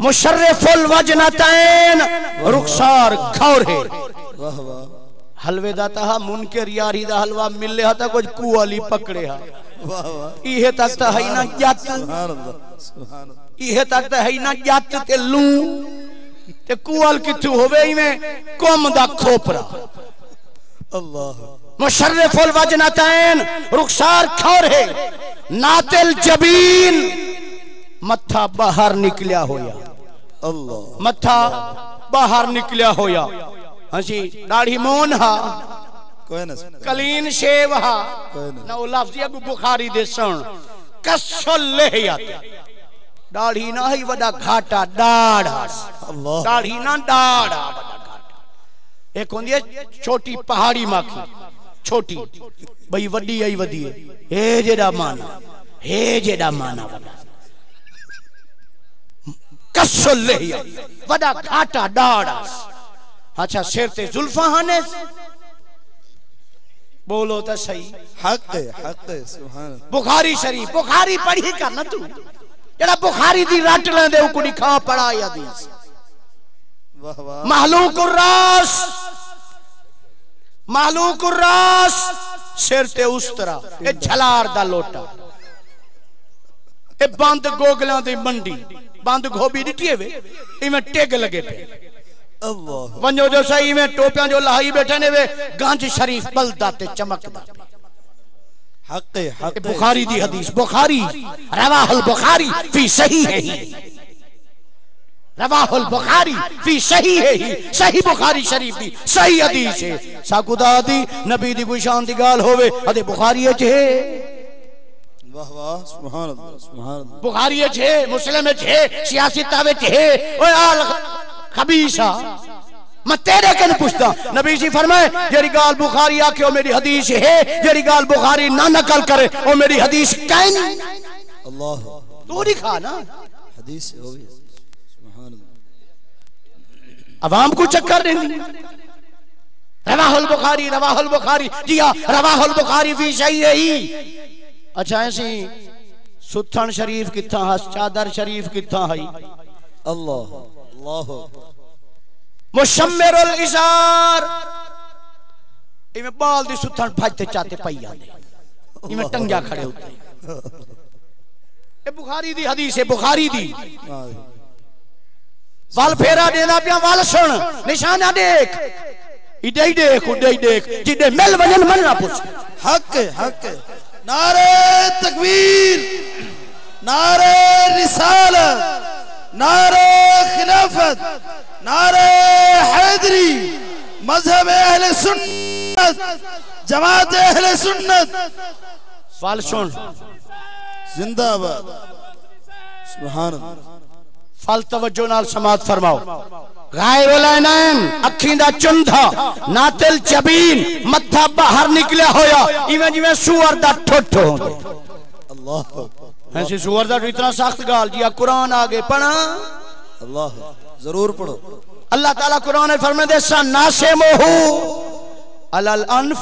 B: मुशर्रिफुल वजनतैन रुखसार खौर है।
A: वाह वाह।
B: हलवे दा ता मुनकर यारी दा हलवा मिले हा ता कुछ कुआली पकड़े हा।
A: वाह वाह।
B: इहे तक ता है ना जत
A: सुभान अल्लाह सुभान अल्लाह
B: इहे तक ता है ना जत ते लू। ते कुआल किथु होवे इवें? कोम दा खोपरा।
A: अल्लाह।
B: मुशर्रिफुल वजनतैन रुखसार खौर है। नातिल जबीन। मत्था बाहर निकलिया होया।
A: अल्लाह।
B: मत्था बाहर निकलिया होया। हँसी दाढ़ी मोन हा।
A: कोई ना
B: कलीन शेव हा।
A: कोई ना।
B: वो लफ्ज अबू बुखारी दे सुन कसुल लेहयात दाढ़ी ना ही वडा घाटा दाढ़।
A: अल्लाह।
B: दाढ़ी ना दाढ़। एक होंदी है छोटी पहाड़ी माखी। छोटी। भई वडी आई वदी है। हे जेड़ा माना हे जेड़ा माना वडा कसुल लेहया वडा घाटा दाढ़ अच्छा सिर ते जुल्फा हने। बोलो तो सही।
A: हक हक सुभान।
B: बुखारी शरीफ बुखारी पढ़ी कर ना तू। जरा बुखारी दी रट लेंदे ओ कुड़ी खा पढ़ा या हदीस
A: वाह वाह।
B: महलूक उर्रास महलूक उर्रास सिर ते उस तरह ए झलार दा लोटा। ए बंद गोगलां दी मंडी। बंद गोभी दिठी वे। इवें टेग लगे पे।
A: अल्लाह।
B: वंजो जो सही में टोपियाँ जो लहाई बैठे ने वे गंज शरीफ बलदा ते चमकदा।
A: हक हक
B: बुखारी दी हदीस बुखारी। रवाहुल बुखारी फ़ी सही है ही। रवाहुल बुखारी फ़ी सही है ही। सही बुखारी शरीफ दी सही हदीस है। साकुदा दी नबी दी कोई शान दी गाल होवे अदे बुखारी च है। मैं तेरे कन पूछता नबी जी फरमाए जेरी गाल बुखारी मेरी हदीस है। जेरी गाल बुखारी ना नकल करे ओ मेरी हदीस कैन।
A: अल्लाह।
B: तू नहीं खा ना?
A: हदीस हो गई सुभान अल्लाह
B: अवाम को चक्कर रवाहुल बुखारी रवाहुल बुखारी। जी हाँ रवाहुल बुखारी भी सही है ही। अच्छा ऐसी सुथन शरीफ किथा है, चादर शरीफ किथा है
A: अल्लाह अल्लाह।
B: मुशम्मिरुल इजार इमे बाल दी सुथन भजते चाहते पई आते इमे टंगिया खड़े होते। ये बुखारी दी हदीस है बुखारी दी। वाल फेरा देना पिया, वाल सुन निशाना देख। इडे ही देख उडे ही देख। जिडे मिल, वज़न मन ना पूछ।
A: हक हक। नारे तकबीर, नारे रिसालत, नारे खिलाफत, नारे हैदरी, मज़हब अहले सुन्नत, जमात अहले सुन्नत।
B: वाल सुन।
A: जिंदाबाद। सुभान
B: फल तवज्जो नाल समात फरमाओ। गायरुल ऐनैन अखीं नातिल जबीन मत्था बाहर निकलिया होया इवें जिवें सुअर दा ठुठ होंदे
A: अल्लाह
B: ऐसे सुअर दा तो इतना सख्त गाल जिया कुरान आगे पढ़ा।
A: अल्लाह ज़रूर पढ़ो।
B: अल्लाह ताला कुरान फरमाते सा नासे मोहू अलल अनफ।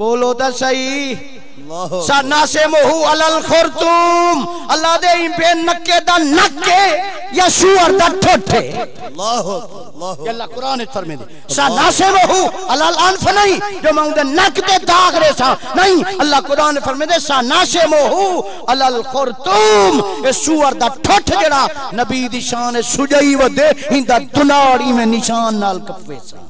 B: बोलो तो सही।
A: अल्लाह
B: सा मोहू अलल खुरतुम। अल्लाह दे इन नक्के दा नक्के या सुअर दा ठोठे।
A: अल्लाह अल्लाह
B: अल्लाह कुरान में फरमाते दे मोहू अलल अनफ नहीं जो मैं उनके नक दे दाग रे सा। नहीं अल्लाह कुरान में दे सा नासे मोहू अलल खुरतुम। ये सुअर दा ठोठ जेड़ा नबी दी शान सुजई वदे इंदा दुनाड़ी में निशान नाल कपवे सा।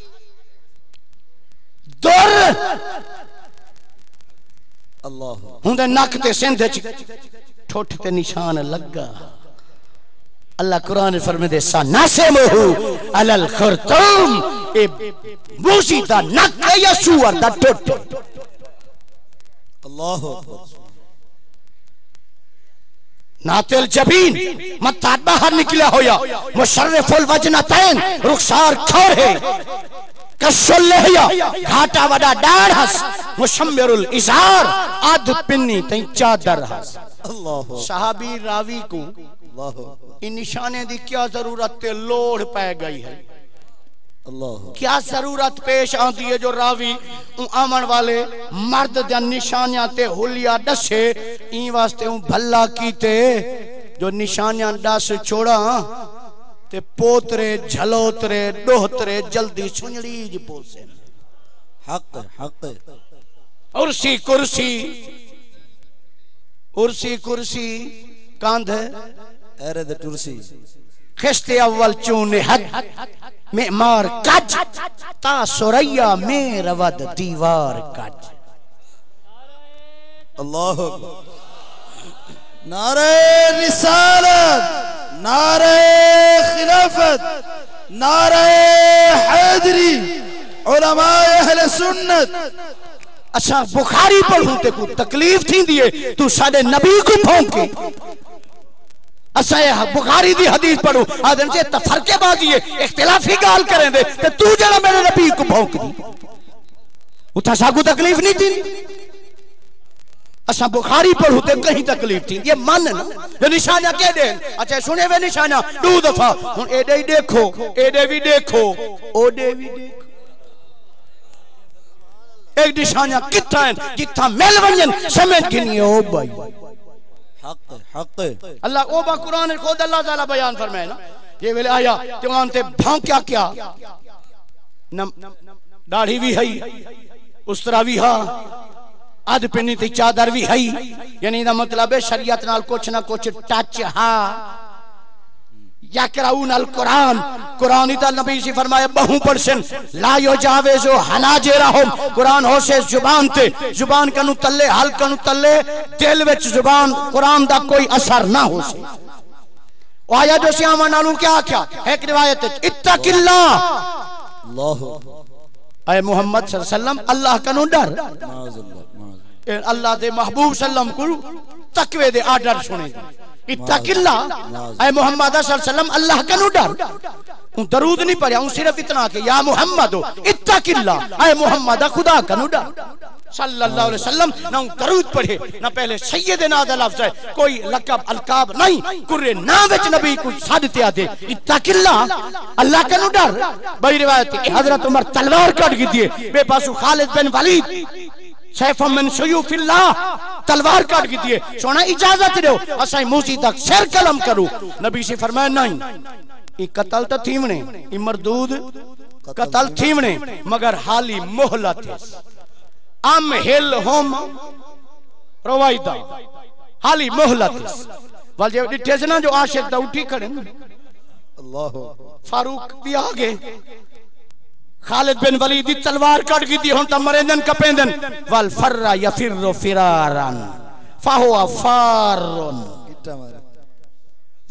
A: तोर अल्लाह
B: हुंदे नाक ते सिंध च ठोठ ते निशान
A: लगा अल्लाह
B: कुरान फरमांदे सा नासे मोहु अलल खरतम। ए मूसी दा नक या सूअर दा टुट
A: अल्लाह
B: नातेल जबीन मत्तात बाहर निकला होया। मुशर्रफुल वजनतैन रुखसार खौर है। कसुल घाटा वडा डाढ़ हस मुशम्मिरुल इजार आद पिन्नी तई चादर हस
A: अल्लाह
B: सहाबी रावी को इन निशाने दी क्या ज़रूरत ते लोड़ पै गई है
A: अल्लाह
B: क्या ज़रूरत पेश आती है जो रावी उ आमन वाले मर्द दे निशानियाँ ते हुलिया दसे ई वास्ते उ भला कीते जो निशानियाँ दस छोड़ा ते पोतरे, झलोतरे, डोहतरे, जल्दी सुनड़ी ज पोसे।
A: हक हक।
B: उर्सी कुर्सी। उर्सी कुर्सी, कांध।
A: अरे द टुरसी।
B: खिस्ते अव्वल चूने हद मेमार कज ता सुरैया में रवद दीवार कज
A: अल्लाह नारे रिसालत, नारे खिलाफत, नारे हैदरी सुन्नत।
B: असा बुखारी पढ़ू ते को तकलीफ़ थी दिए तू साडे नबी को भौंके ये बुखारी दी हदीस पढ़ू आदम से तफरकेबाजी है, इख्तिलाफी गाल करें दे, ते तू मेरे नबी को दी। सागू तकलीफ़ नहीं थी असा बुखारी पढ़ू ते कहीं तकलीफ़ थी ये मन ना ये निशाना के दे अच्छा सुने वे निशाना दो दफ़ा। हुन एडे ही देखो एडे भी देखो। ओडे भी देखो। एक निशाना किथा है जिथा मिल वंजन समझ गिनी ओ भाई।
A: हक हक।
B: अल्लाह ओ बा कुरान खुद अल्लाह ताला बयान फरमाए ना। ये वेले आया तुम ते भौंक्या क्या? नम दाढ़ी भी है उस्तरा भी हा। अध पिनी ते चादर भी है यानी दा मतलब है शरीयत नाल कुछ ना कुछ टच हा। यकराउन अल कुरान। कुरान ही नबी से फरमाया बहु परसन ला यो जावे जो हनाजे रहो। कुरान हो से ज़ुबान ते। ज़ुबान कनु तल्ले हल कनु तल्ले। दिल विच ज़ुबान कुरान दा कोई असर ना हो से आया जो श्यामा नालू क्या क्या एक रिवायत है इत्तकिल्ला
A: अल्लाह
B: अय मोहम्मद सल्लल्लाहु अलैहि वसल्लम अल्लाह कनु डर।
A: माजल्लाह माज
B: ए अल्लाह दे महबूब सल्लम को तकवे दे आर्डर सुने। इत्तकिल्ला अय मोहम्मद वसल्लम अल्लाह कनु डर। हूँ दरूद नहीं पढ़िया हूँ सिर्फ़ इतना कि या मोहम्मद इत्तकिल्ला अय मोहम्मद खुदा कनु डर। सल्लल्लाहु अलैहि वसल्लम ना हूँ दरूद पढ़े ना पहले सैयद ना दा लफ्ज है। कोई लकब अलकाब नहीं कुर्रे ना विच नबी को सादते आदे इत्तकिल्ला अल्लाह कनु डर। बड़ी रिवायत है हज़रत उमर तलवार काट दिए। बेपासु खालिद बिन वलीद सैफ मिन सुयूफिल्लाह। तलवार काट की दिए। सोना इजाज़त दो। असाई मूसी तक सिर कलम करूँ। नबी से फरमाया नहीं ई कत्ल तो थीवणे ई मरदूद कत्ल थीवणे मगर हाली मोहलत है। अम हिल होम रवाइदा हाली मोहलत है। वाल जे डिठे ना जो आशिक दा उठी खड़े
A: अल्लाह।
B: फारूक भी आ गए। खालिद बिन वलीद दी तलवार कट गई थी हुन त मरेंदन कपेंदन वल फर्रा यफिरु फिरारन फहुवा फारुन।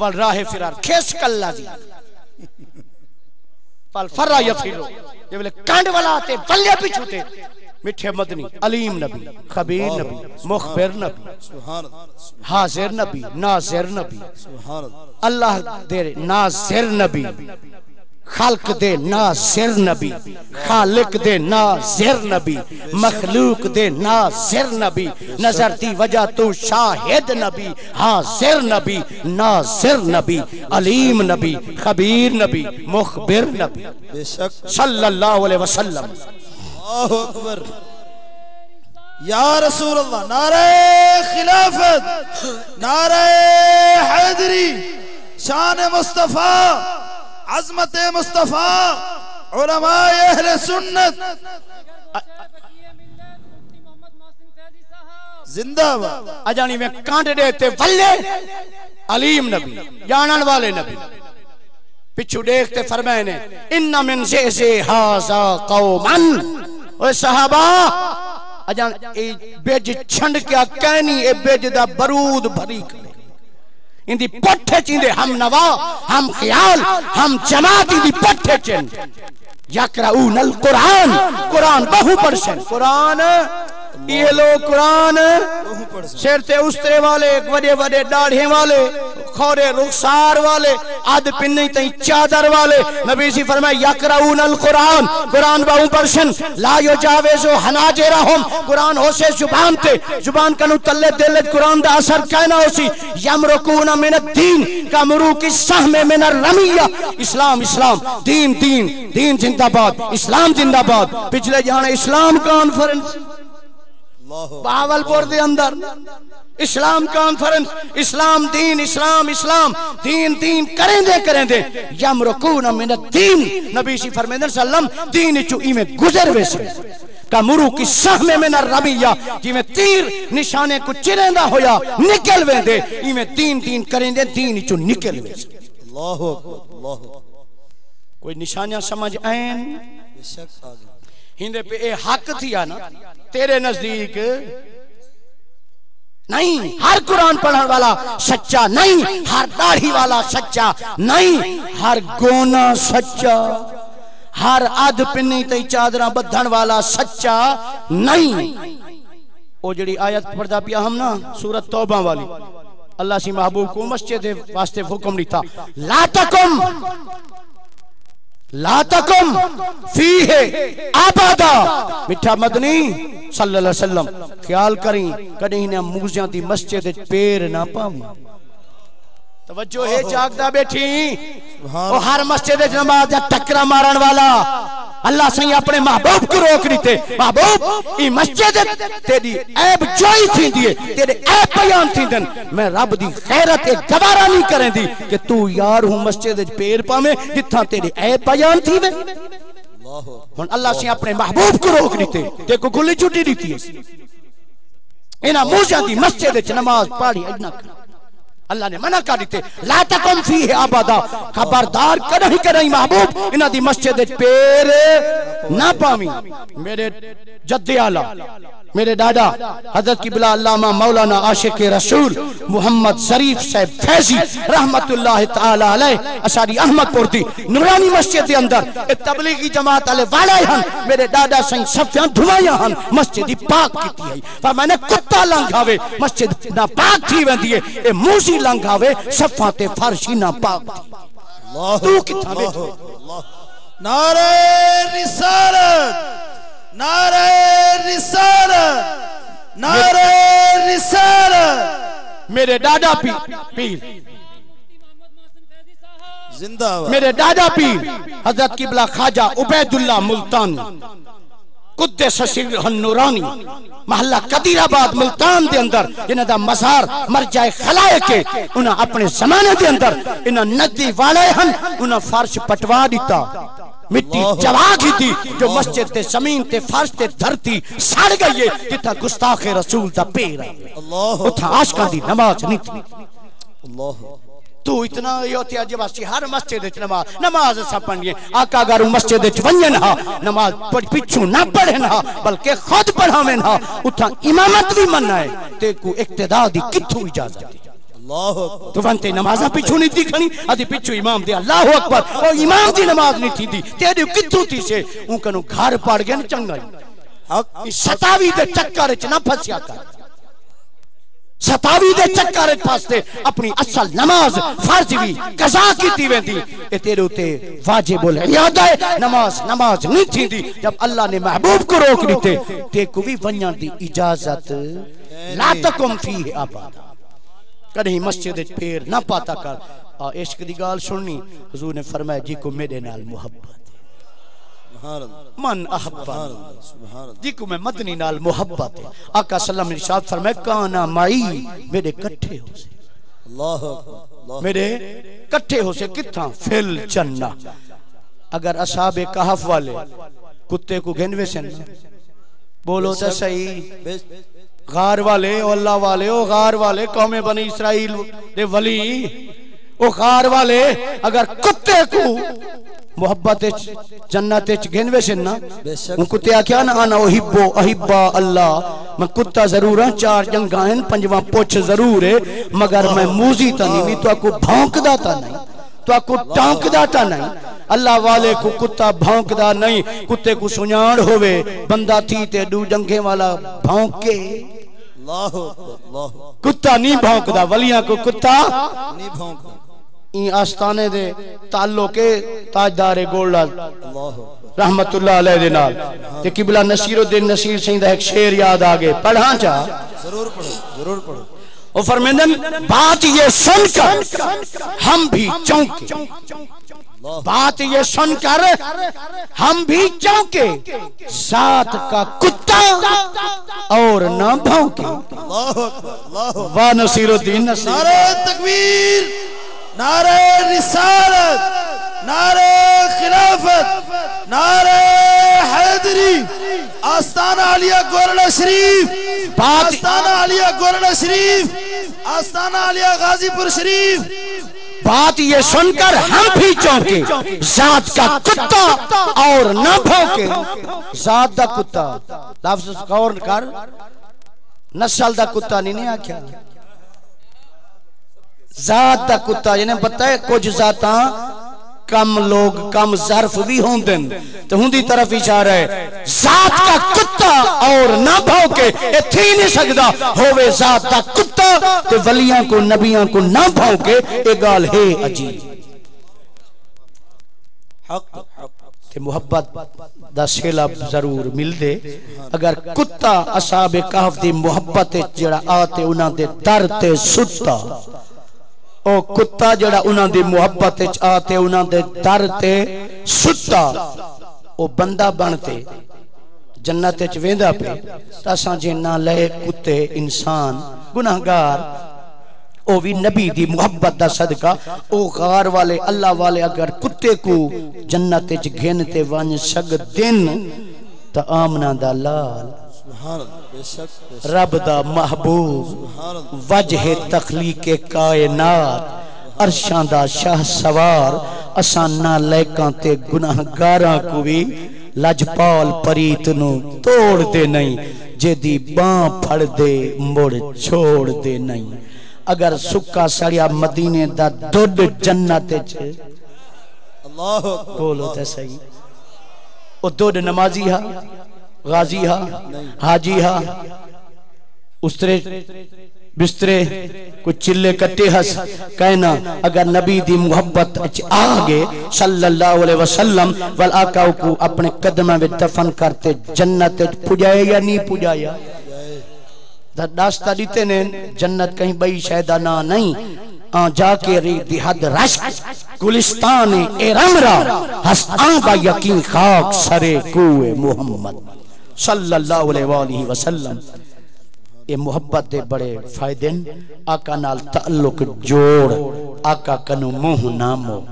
B: वल राह फिरार खेस कल्ला दी। वल फर्रा यफिरु ये बोले कांड वाला आते बल्ले पिछूते मिठे मदनी अलीम नबी खबीर नबी मुखबिर नबी हाजिर नबी नाजिर नबी।
A: अल्लाह।
B: दे नाजिर नबी। खालक दे नाजिर नबी खालिक दे नाजिर नबी मखलूक दे नाजिर नबी नज़र दी वजह तू शाहिद नबी हाजिर नबी नाजिर नबी अलीम नबी खबीर नबी मुखबिर नबी। सल्लल्लाहु अलैहि वसल्लम।
A: या रसूल अल्लाह नारे खिलाफत नारे हैदरी शान मुस्तफ़ा अजमत मुस्तफ़ा सुन्नत। जिंदाबाद।
B: अजानी में कांट वल्ले, अलीम नबी, जानन वाले नबी। पिछू देखते फरमाए ने मिन से से हाजा कौमन। सहाबा, अजान, ए बेज छंड क्या कहनी, ए बेज दा बरूद भरी। करे इंदी पट्ठे चिंदे, हम नवा, हम ख्याल, हम जमात इंदी पट्ठे चिंद यकराउ नल कुरान कुरान बहु परसेंट कुरान ये लोग कुरान सिर ते उस्तरे वाले, वडे वडे दाढ़े वाले, खोरे रुखसार वाले, आद पिन्नी तई चादर वाले। नबी सी फरमाए यकराऊन अल कुरान कुरान बहु परसेंट ला यो जावेजो हनाजेरहुम कुरान होसे ज़ुबान ते। ज़ुबान कनु तल्ले दिल कुरान दा असर कहना होसी। यमरुकून मिन दीन का मुरुकी सहमे मिन रमिया। इस्लाम इस्लाम। दीन दीन। दीन जिंदाबाद। इस्लाम जिंदाबाद। पिछले जाने इस्लाम कॉन्फ्रेंस।
A: अल्लाह
B: बावलपुर के अंदर। इस्लाम कॉन्फ्रेंस इस्लाम दीन इस्लाम इस्लाम। दीन दीन करेंदे करेंदे। यमरुकून मिन दीन। नबी सी फरमाते सल्लम दीन चु इमे गुजर वेसे। कमुरु की सहमे में न रबिया जिਵੇਂ तीर निशाने को चिरेंदा होया निकल वेंदे। इमे दीन दीन करेंदे दीन चु निकल वेसे।
A: अल्लाह अल्लाह
B: कोई निशानियाँ समझ आएन?
A: बेशक आ गए
B: हिंदे पे ए हक थिया ना, तेरे नज़दीक नहीं, हर कुरान पढ़ने वाला सच्चा नहीं, हर दाढ़ी वाला सच्चा नहीं, हर गोना सच्चा, हर अध पिन्नी तई चादरा बधन वाला सच्चा नहीं। वो जड़ी आयत पढ़दा पिया हम ना, सूरत तौबा वाली। अल्लाह सी महबूब को मस्जिद वास्ते हुक्म दिता, ला तकुम। ला फ़ी फीहे आबादा। मिठा मदनी सल्लल्लाहु अलैहि वसल्लम ख्याल करी कदी ने मूजिया दी मस्जिद विच पैर ना पावी तवज्जो है जागदा बैठी।
A: सुभान
B: ओ हर मस्जिद विच नमाज़ दा टकरा मारन वाला। अल्लाह सही अपने महबूब को रोक दीते महबूब, ई मस्जिद तेरी ऐब जोई थींदी है, तेरे ऐब बयान थींदन। मैं रब दी खैरत ए गवारा नहीं करेंदी कि तू यार हूँ मस्जिद विच पावे जिथा तेरे ऐब बयान थीवे
A: अल्लाह
B: हुन अल्लाह से अपने महबूब को रोक दीते देखो खुली छुट्टी दी थी। इना मूसा दी मस्जिद विच नमाज़ पढ़ी अजना अल्लाह ने मना कर दिते, ला तकुम फ़ी आबादा। खबरदार कदहीं कदे महबूब इना दी मस्जिद पेर ना पावी। मेरे जद्दे आला मेरे दादा हज़रत किबला अल्लामा मौलाना आशिक रसूल मोहम्मद शरीफ साहब फैजी अलैह असारी अहमदपुर दी नूरानी मस्जिद के अंदर तबलीगी जमात वाले वाले हन मेरे दादा सही सफियाँ धुआया हन मस्जिद दी पाक कीती है। पर मैंने कुत्ता लंघावे मस्जिद ना पाक थी वेंदी है। ए मूसी लंघावे सफ़ा ते फर्शी ना पाक
A: अल्लाह
B: तू किथा
A: नारे रिसालत। नारे रिसालत नारे रिसालत
B: मेरे दादा पी पीर
A: जिंदाबाद।
B: मेरे दादा पीर हज़रत किबला खाजा उबैदुल्ला मुल्तान नूरानी महल्ला कदीराबाद मुल्तान दे अंदर इन्हां दा मजार मर जाए खलाए के उन्हां अपने जमाने दे अंदर इन्हां नदी वाले हन उन्हां फर्श पटवा दिता। मिट्टी जला दी थी जो मस्जिद ते ज़मीन ते फर्श ते धरती सड़ गई है जिथा गुस्ताख रसूल दा पैर है।
A: अल्लाह
B: उथा आशकां दी नमाज़ नहीं थी।
A: अल्लाह
B: तू इतना योते अजवासी हर मस्जिद विच नमाज़ नमाज़ सब पढ़िए आका गारू मस्जिद विच वंजन हा नमाज़ पढ़ पिछू ना पढ़न हा बल्कि खुद पढ़ावन हा उठा इमामत भी मनना है ते को इक्तदा दी किथू इजाज़त है? तो वंते नमाजा पिछू नहीं थी खणी अदी पिछू इमाम दे अल्लाह अकबर ओ इमाम दी नमाज़ नहीं थी दी। तेरी किथू थी से ऊ कनु घर पड़ गए न चंगा ही।
A: हक
B: सतावी दे चक्कर च ना फसया कर। सतावी दे चक्कर च फसते अपनी असल नमाज़ फ़र्ज़ भी कजा कीती वेंदी। ए तेरे उते वाजिबुल याद है नमाज़ नमाज़ नहीं थींदी जब अल्लाह ने महबूब को रोक दीते ते को भी वणन दी इजाज़त। ला तकुम फ़ी आबादा। कहीं मस्जिद पैर ना पाता कर। आ इश्क दी गाल सुननी हुजूर ने फरमाया जी को मेरे नाल मोहब्बत मन अहब्बा
A: सुभान अल्लाह सुभान अल्लाह
B: जी को मैं मदनी नाल मोहब्बत है। आका सल्लम ने इरशाद फरमाया काना माई मेरे इकट्ठे हो से।
A: अल्लाह
B: मेरे इकट्ठे हो से किथा फिल जन्ना। अगर असाबे कहफ वाले कुत्ते को गिनवे से बोलो तो सही। गार वाले अल्लाह वाले ओ गार वाले कौमे बनी इसराइल दे वली ओ खार वाले अगर कुत्ते को मोहब्बत जन्नत गिनवे से ना। उन कुत्ते आख्या ना आना ओहिब्बो अहिब्बा अल्लाह मैं कुत्ता ज़रूर हाँ चार जंगा हैं पंजवा पुछ ज़रूर है मगर मैं मूजी ता नहीं तो को भौंकदा ता नहीं तो को टांकदा ता नहीं अल्लाह वाले को कुत्ता भौंकदा नहीं कुत्ते को सुजान होवे बंदा थी ते दू जंगे वाला भौंके कुत्ता नहीं भौंकदा वलियाँ को कुत्ता।
A: नहीं भौंकदा।
B: ई आस्ताने दे तालो के ताजदार गोल्डा। रहमतुल्लाह अलैह दे नाल। ते किबला नसीरुद्दीन नसीर सिंह दा एक शेर याद आ गए। पढ़ा चा
A: ज़रूर पढ़ो ज़रूर पढ़ो।
B: फरमेंदन बात ये सुनकर हम भी चौंके। बात ये सुनकर हम भी चौंके। साथ का कुत्ता और ना भौंके।
A: अल्लाह अकबर अल्लाह
B: वाह नसीरुद्दीन
A: नारे तकबीर नारे रिसालत नारे खिलाफत नारे हैदरी आस्ताना आलिया गोरला शरीफ आस्ताना आलिया गोरला शरीफ आस्ताना आलिया गाजीपुर शरीफ।
B: बात ये सुनकर हम भी चौंके। जात का कुत्ता और न भौके। जात का कुत्ता। लफ्ज गौर कर। नस्ल का कुत्ता नहीं आख्या। जात का कुत्ता, जिन्हें बताया कुछ जाता कम लोग कम जर्फ भी होंगे तो हुंदी तरफ़ इशारा है, जात का कुत्ता और ना भौंके, ये थी नहीं सकता होवे जात का कुत्ता, ते वलियाँ को, नबियाँ को ना भौंके, ये गाल है अजीब।
A: हक,
B: ते मुहब्बत दा ज़रूर मिलदे। अगर कुत्ता असाबे कहफ दी मुहब्बत जेड़ा आते उन्हां दे दर ते सुत्ता। कुत्ता जेड़ा उन्हां दी मुहब्बत आते उन्हां दे दर ते सुत्ता ओ बंदा बनते जन्नत वेंदा पे असां जे ना लए कुत्ते इंसान गुनाहगार ओ भी नबी दी मुहब्बत दा सदका ओ गार वाले अल्लाह वाले अगर कुत्ते को जन्नत च घिन ते वन सकदन त आमना दा लाल रब दा महबूब वजह तखलीक कायनात अरशां दा शाह सवार असां ना लैकां ते गुनाहगारां को भी लजपाल परीत नु तोड़ दे नहीं जेदी बां फड़ दे मुड़ छोड़ दे नहीं। अगर सुक्का सड़िया मदीने दा दुध जन्नत च
A: अल्लाह
B: बोलो तो सही। ओ दुध नमाजी हा? गाजी हा हाजी हा उस्तरे बिस्तरे, कुछ चिल्ले कट्टे हस, कहना, अगर नबी दी मोहब्बत आ गए सल्लल्लाहु अलैहि वसल्लम, वल आका को अपने कदम में दफन करते जन्नत पुजाए या नहीं पुजाया दास्ता दीते ने, जन्नत कहीं बई शायदा ना नहीं, आ जाके रे दिहद रश्क, गुलिस्तान ए रमरा हस्ता का यकीन खाक सरे कुए मोहम्मद। सल्लल्लाहु अलैहि ये मोहब्बत दे बड़े फ़ायदे आका नाल ताल्लुक जोड़, आका कनु मुँह ना मोड़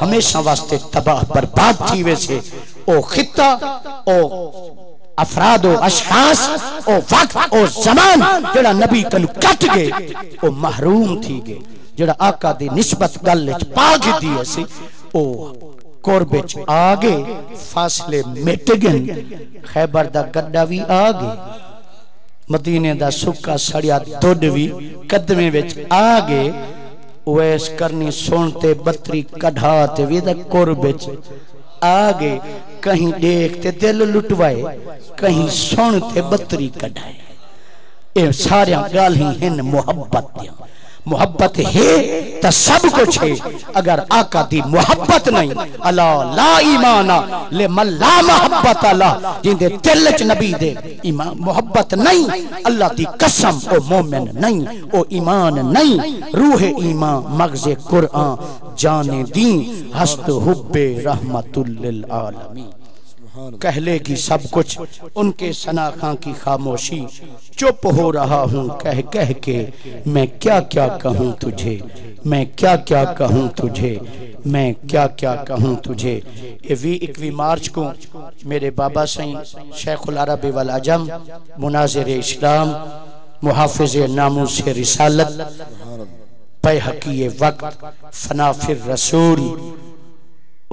B: हमेशा वास्ते तबाह बर्बाद थी वैसे ओ खिता ओ अफराद, ओ अशखास, ओ वक्त, ओ जमान जेड़ा नबी कनु कट गए, ओ महरूम थी गए। जेड़ा आका दी निस्बत गल विच पा गिदी असी ओ कोरबे च आ गए फासले मिट गए खैबर दा गड्डा भी आ गए मदीने दा सुक्का सड़िया दुध भी कदमे विच आ गए वैस करनी सुनते बतरी कढ़ा ते भी दा आ गए कहीं देख ते दिल लुटवाए, कहीं सुन ते बतरी कढ़ाए। ये सारिया गाल ही हैं मोहब्बत दियाँ। मोहब्बत है तो सब कुछ है। अगर आका दी मोहब्बत नहीं अला ला ईमाना ले मल्ला मोहब्बत अला जिंदे दिल च नबी दे। ईमान, मोहब्बत नहीं, अल्लाह दी कसम, ओ मोमिन नहीं, ओ ईमान नहीं। रूह ईमान, मगज़ कुरआन जाने दी, हस्त हुब्बे रहमतुल लिल आलमीन। कहले की सब कुछ उनके सनाखा की खामोशी चुप हो रहा हूँ कह कह के मैं क्या क्या कहूँ तुझे? मैं क्या क्या कहूँ तुझे? मैं क्या क्या कहूँ तुझे? ये वी इक्वी मार्च को मेरे बाबा सही शेखुल अरब वल अजम मुनाजिर इस्लाम मुहाफिज नामूस रिसालत पे हकी वक्त फना फिर रसूल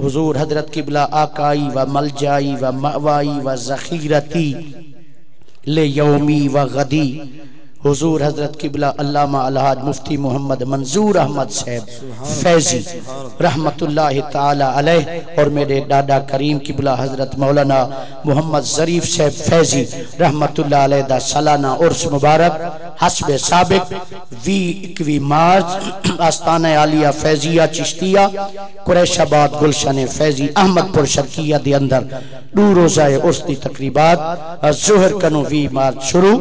B: हुजूर हज़रत किबला आकाई व मलजाई व मवाई व जखीरती ले यौमी व गदी। हुजूर हज़रत किबला अल्लामा अलहाज मुफ्ती मोहम्मद मंजूर अहमद साहब फैजी रहमतुल्लाह ताला अलैह और मेरे दादा करीम किबला हज़रत मौलाना मोहम्मद जरीफ साहब फैजी रहमतुल्लाह अलैह दा सालाना उर्स मुबारक हसब साबिक वी इकवी मार्च आस्ताना आलिया फैजिया चिश्तिया कुरैशाबाद गुलशन फैजी अहमदपुर शर्किया दे अंदर दो रोजा उर्स दी तकरीबात जुहर कनो वी मार्च शुरू।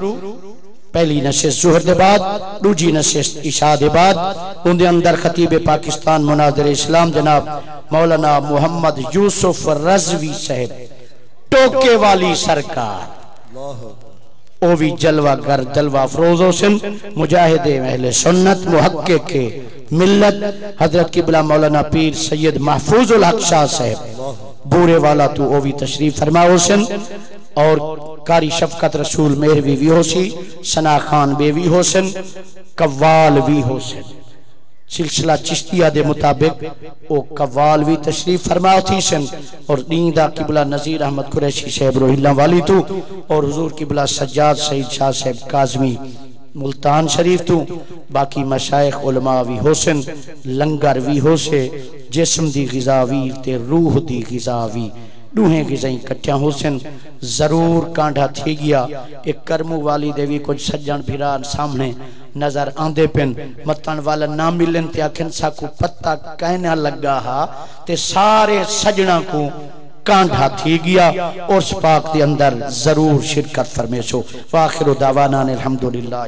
B: पहली नशिश जुहर के बाद, दूजी नशिश इशा के बाद, उनके अंदर खतीब पाकिस्तान मुनाजर इस्लाम जनाब मौलाना मोहम्मद यूसुफ रजवी साहब, टोके वाली सरकार। ओ भी जलवा कर जलवा फरोज हुसैन, मुजाहिद अहले सुन्नत, मुहक्के के मिल्लत, हज़रत किबला मौलाना पीर सैयद महफूजुल हक शाह साहब। बूरे वाला तो ओ भी तशरीफ़ फरमा, हुसैन। और कारी शफकत रसूल मेहरवी भी होसी, सना खान बेवी होसन, कव्वाल भी होसन। सिलसिला चिश्तिया दे मुताबिक ओ कव्वाल भी तशरीफ़ फरमा थी सन और दीदा किबला नजीर अहमद कुरैशी साहब रोहिल्ला वाली तू, और हुजूर किबला सज्जाद सईद शाह साहब काजमी मुल्तान शरीफ तू, बाकी मशाइख उलमा भी होसन, लंगर भी होसे, जिस्म दी गिजा भी ते रूह दी गिजा भी दूहें गिजाई कट्ठिया हुसन, ज़रूर कांढा थी गया। एक करमू वाली देवी कुछ सज्जन फिरा सामने नज़र आंदे पिन। मतन वाला ना मिलन ते आखन, साकू पत्ता कहना लगा हा, ते सारे सजना को कांढा थी गया उस पाक के अंदर ज़रूर शिरकत फरमेशो। वाखिर दावाना अलहमदुल्ला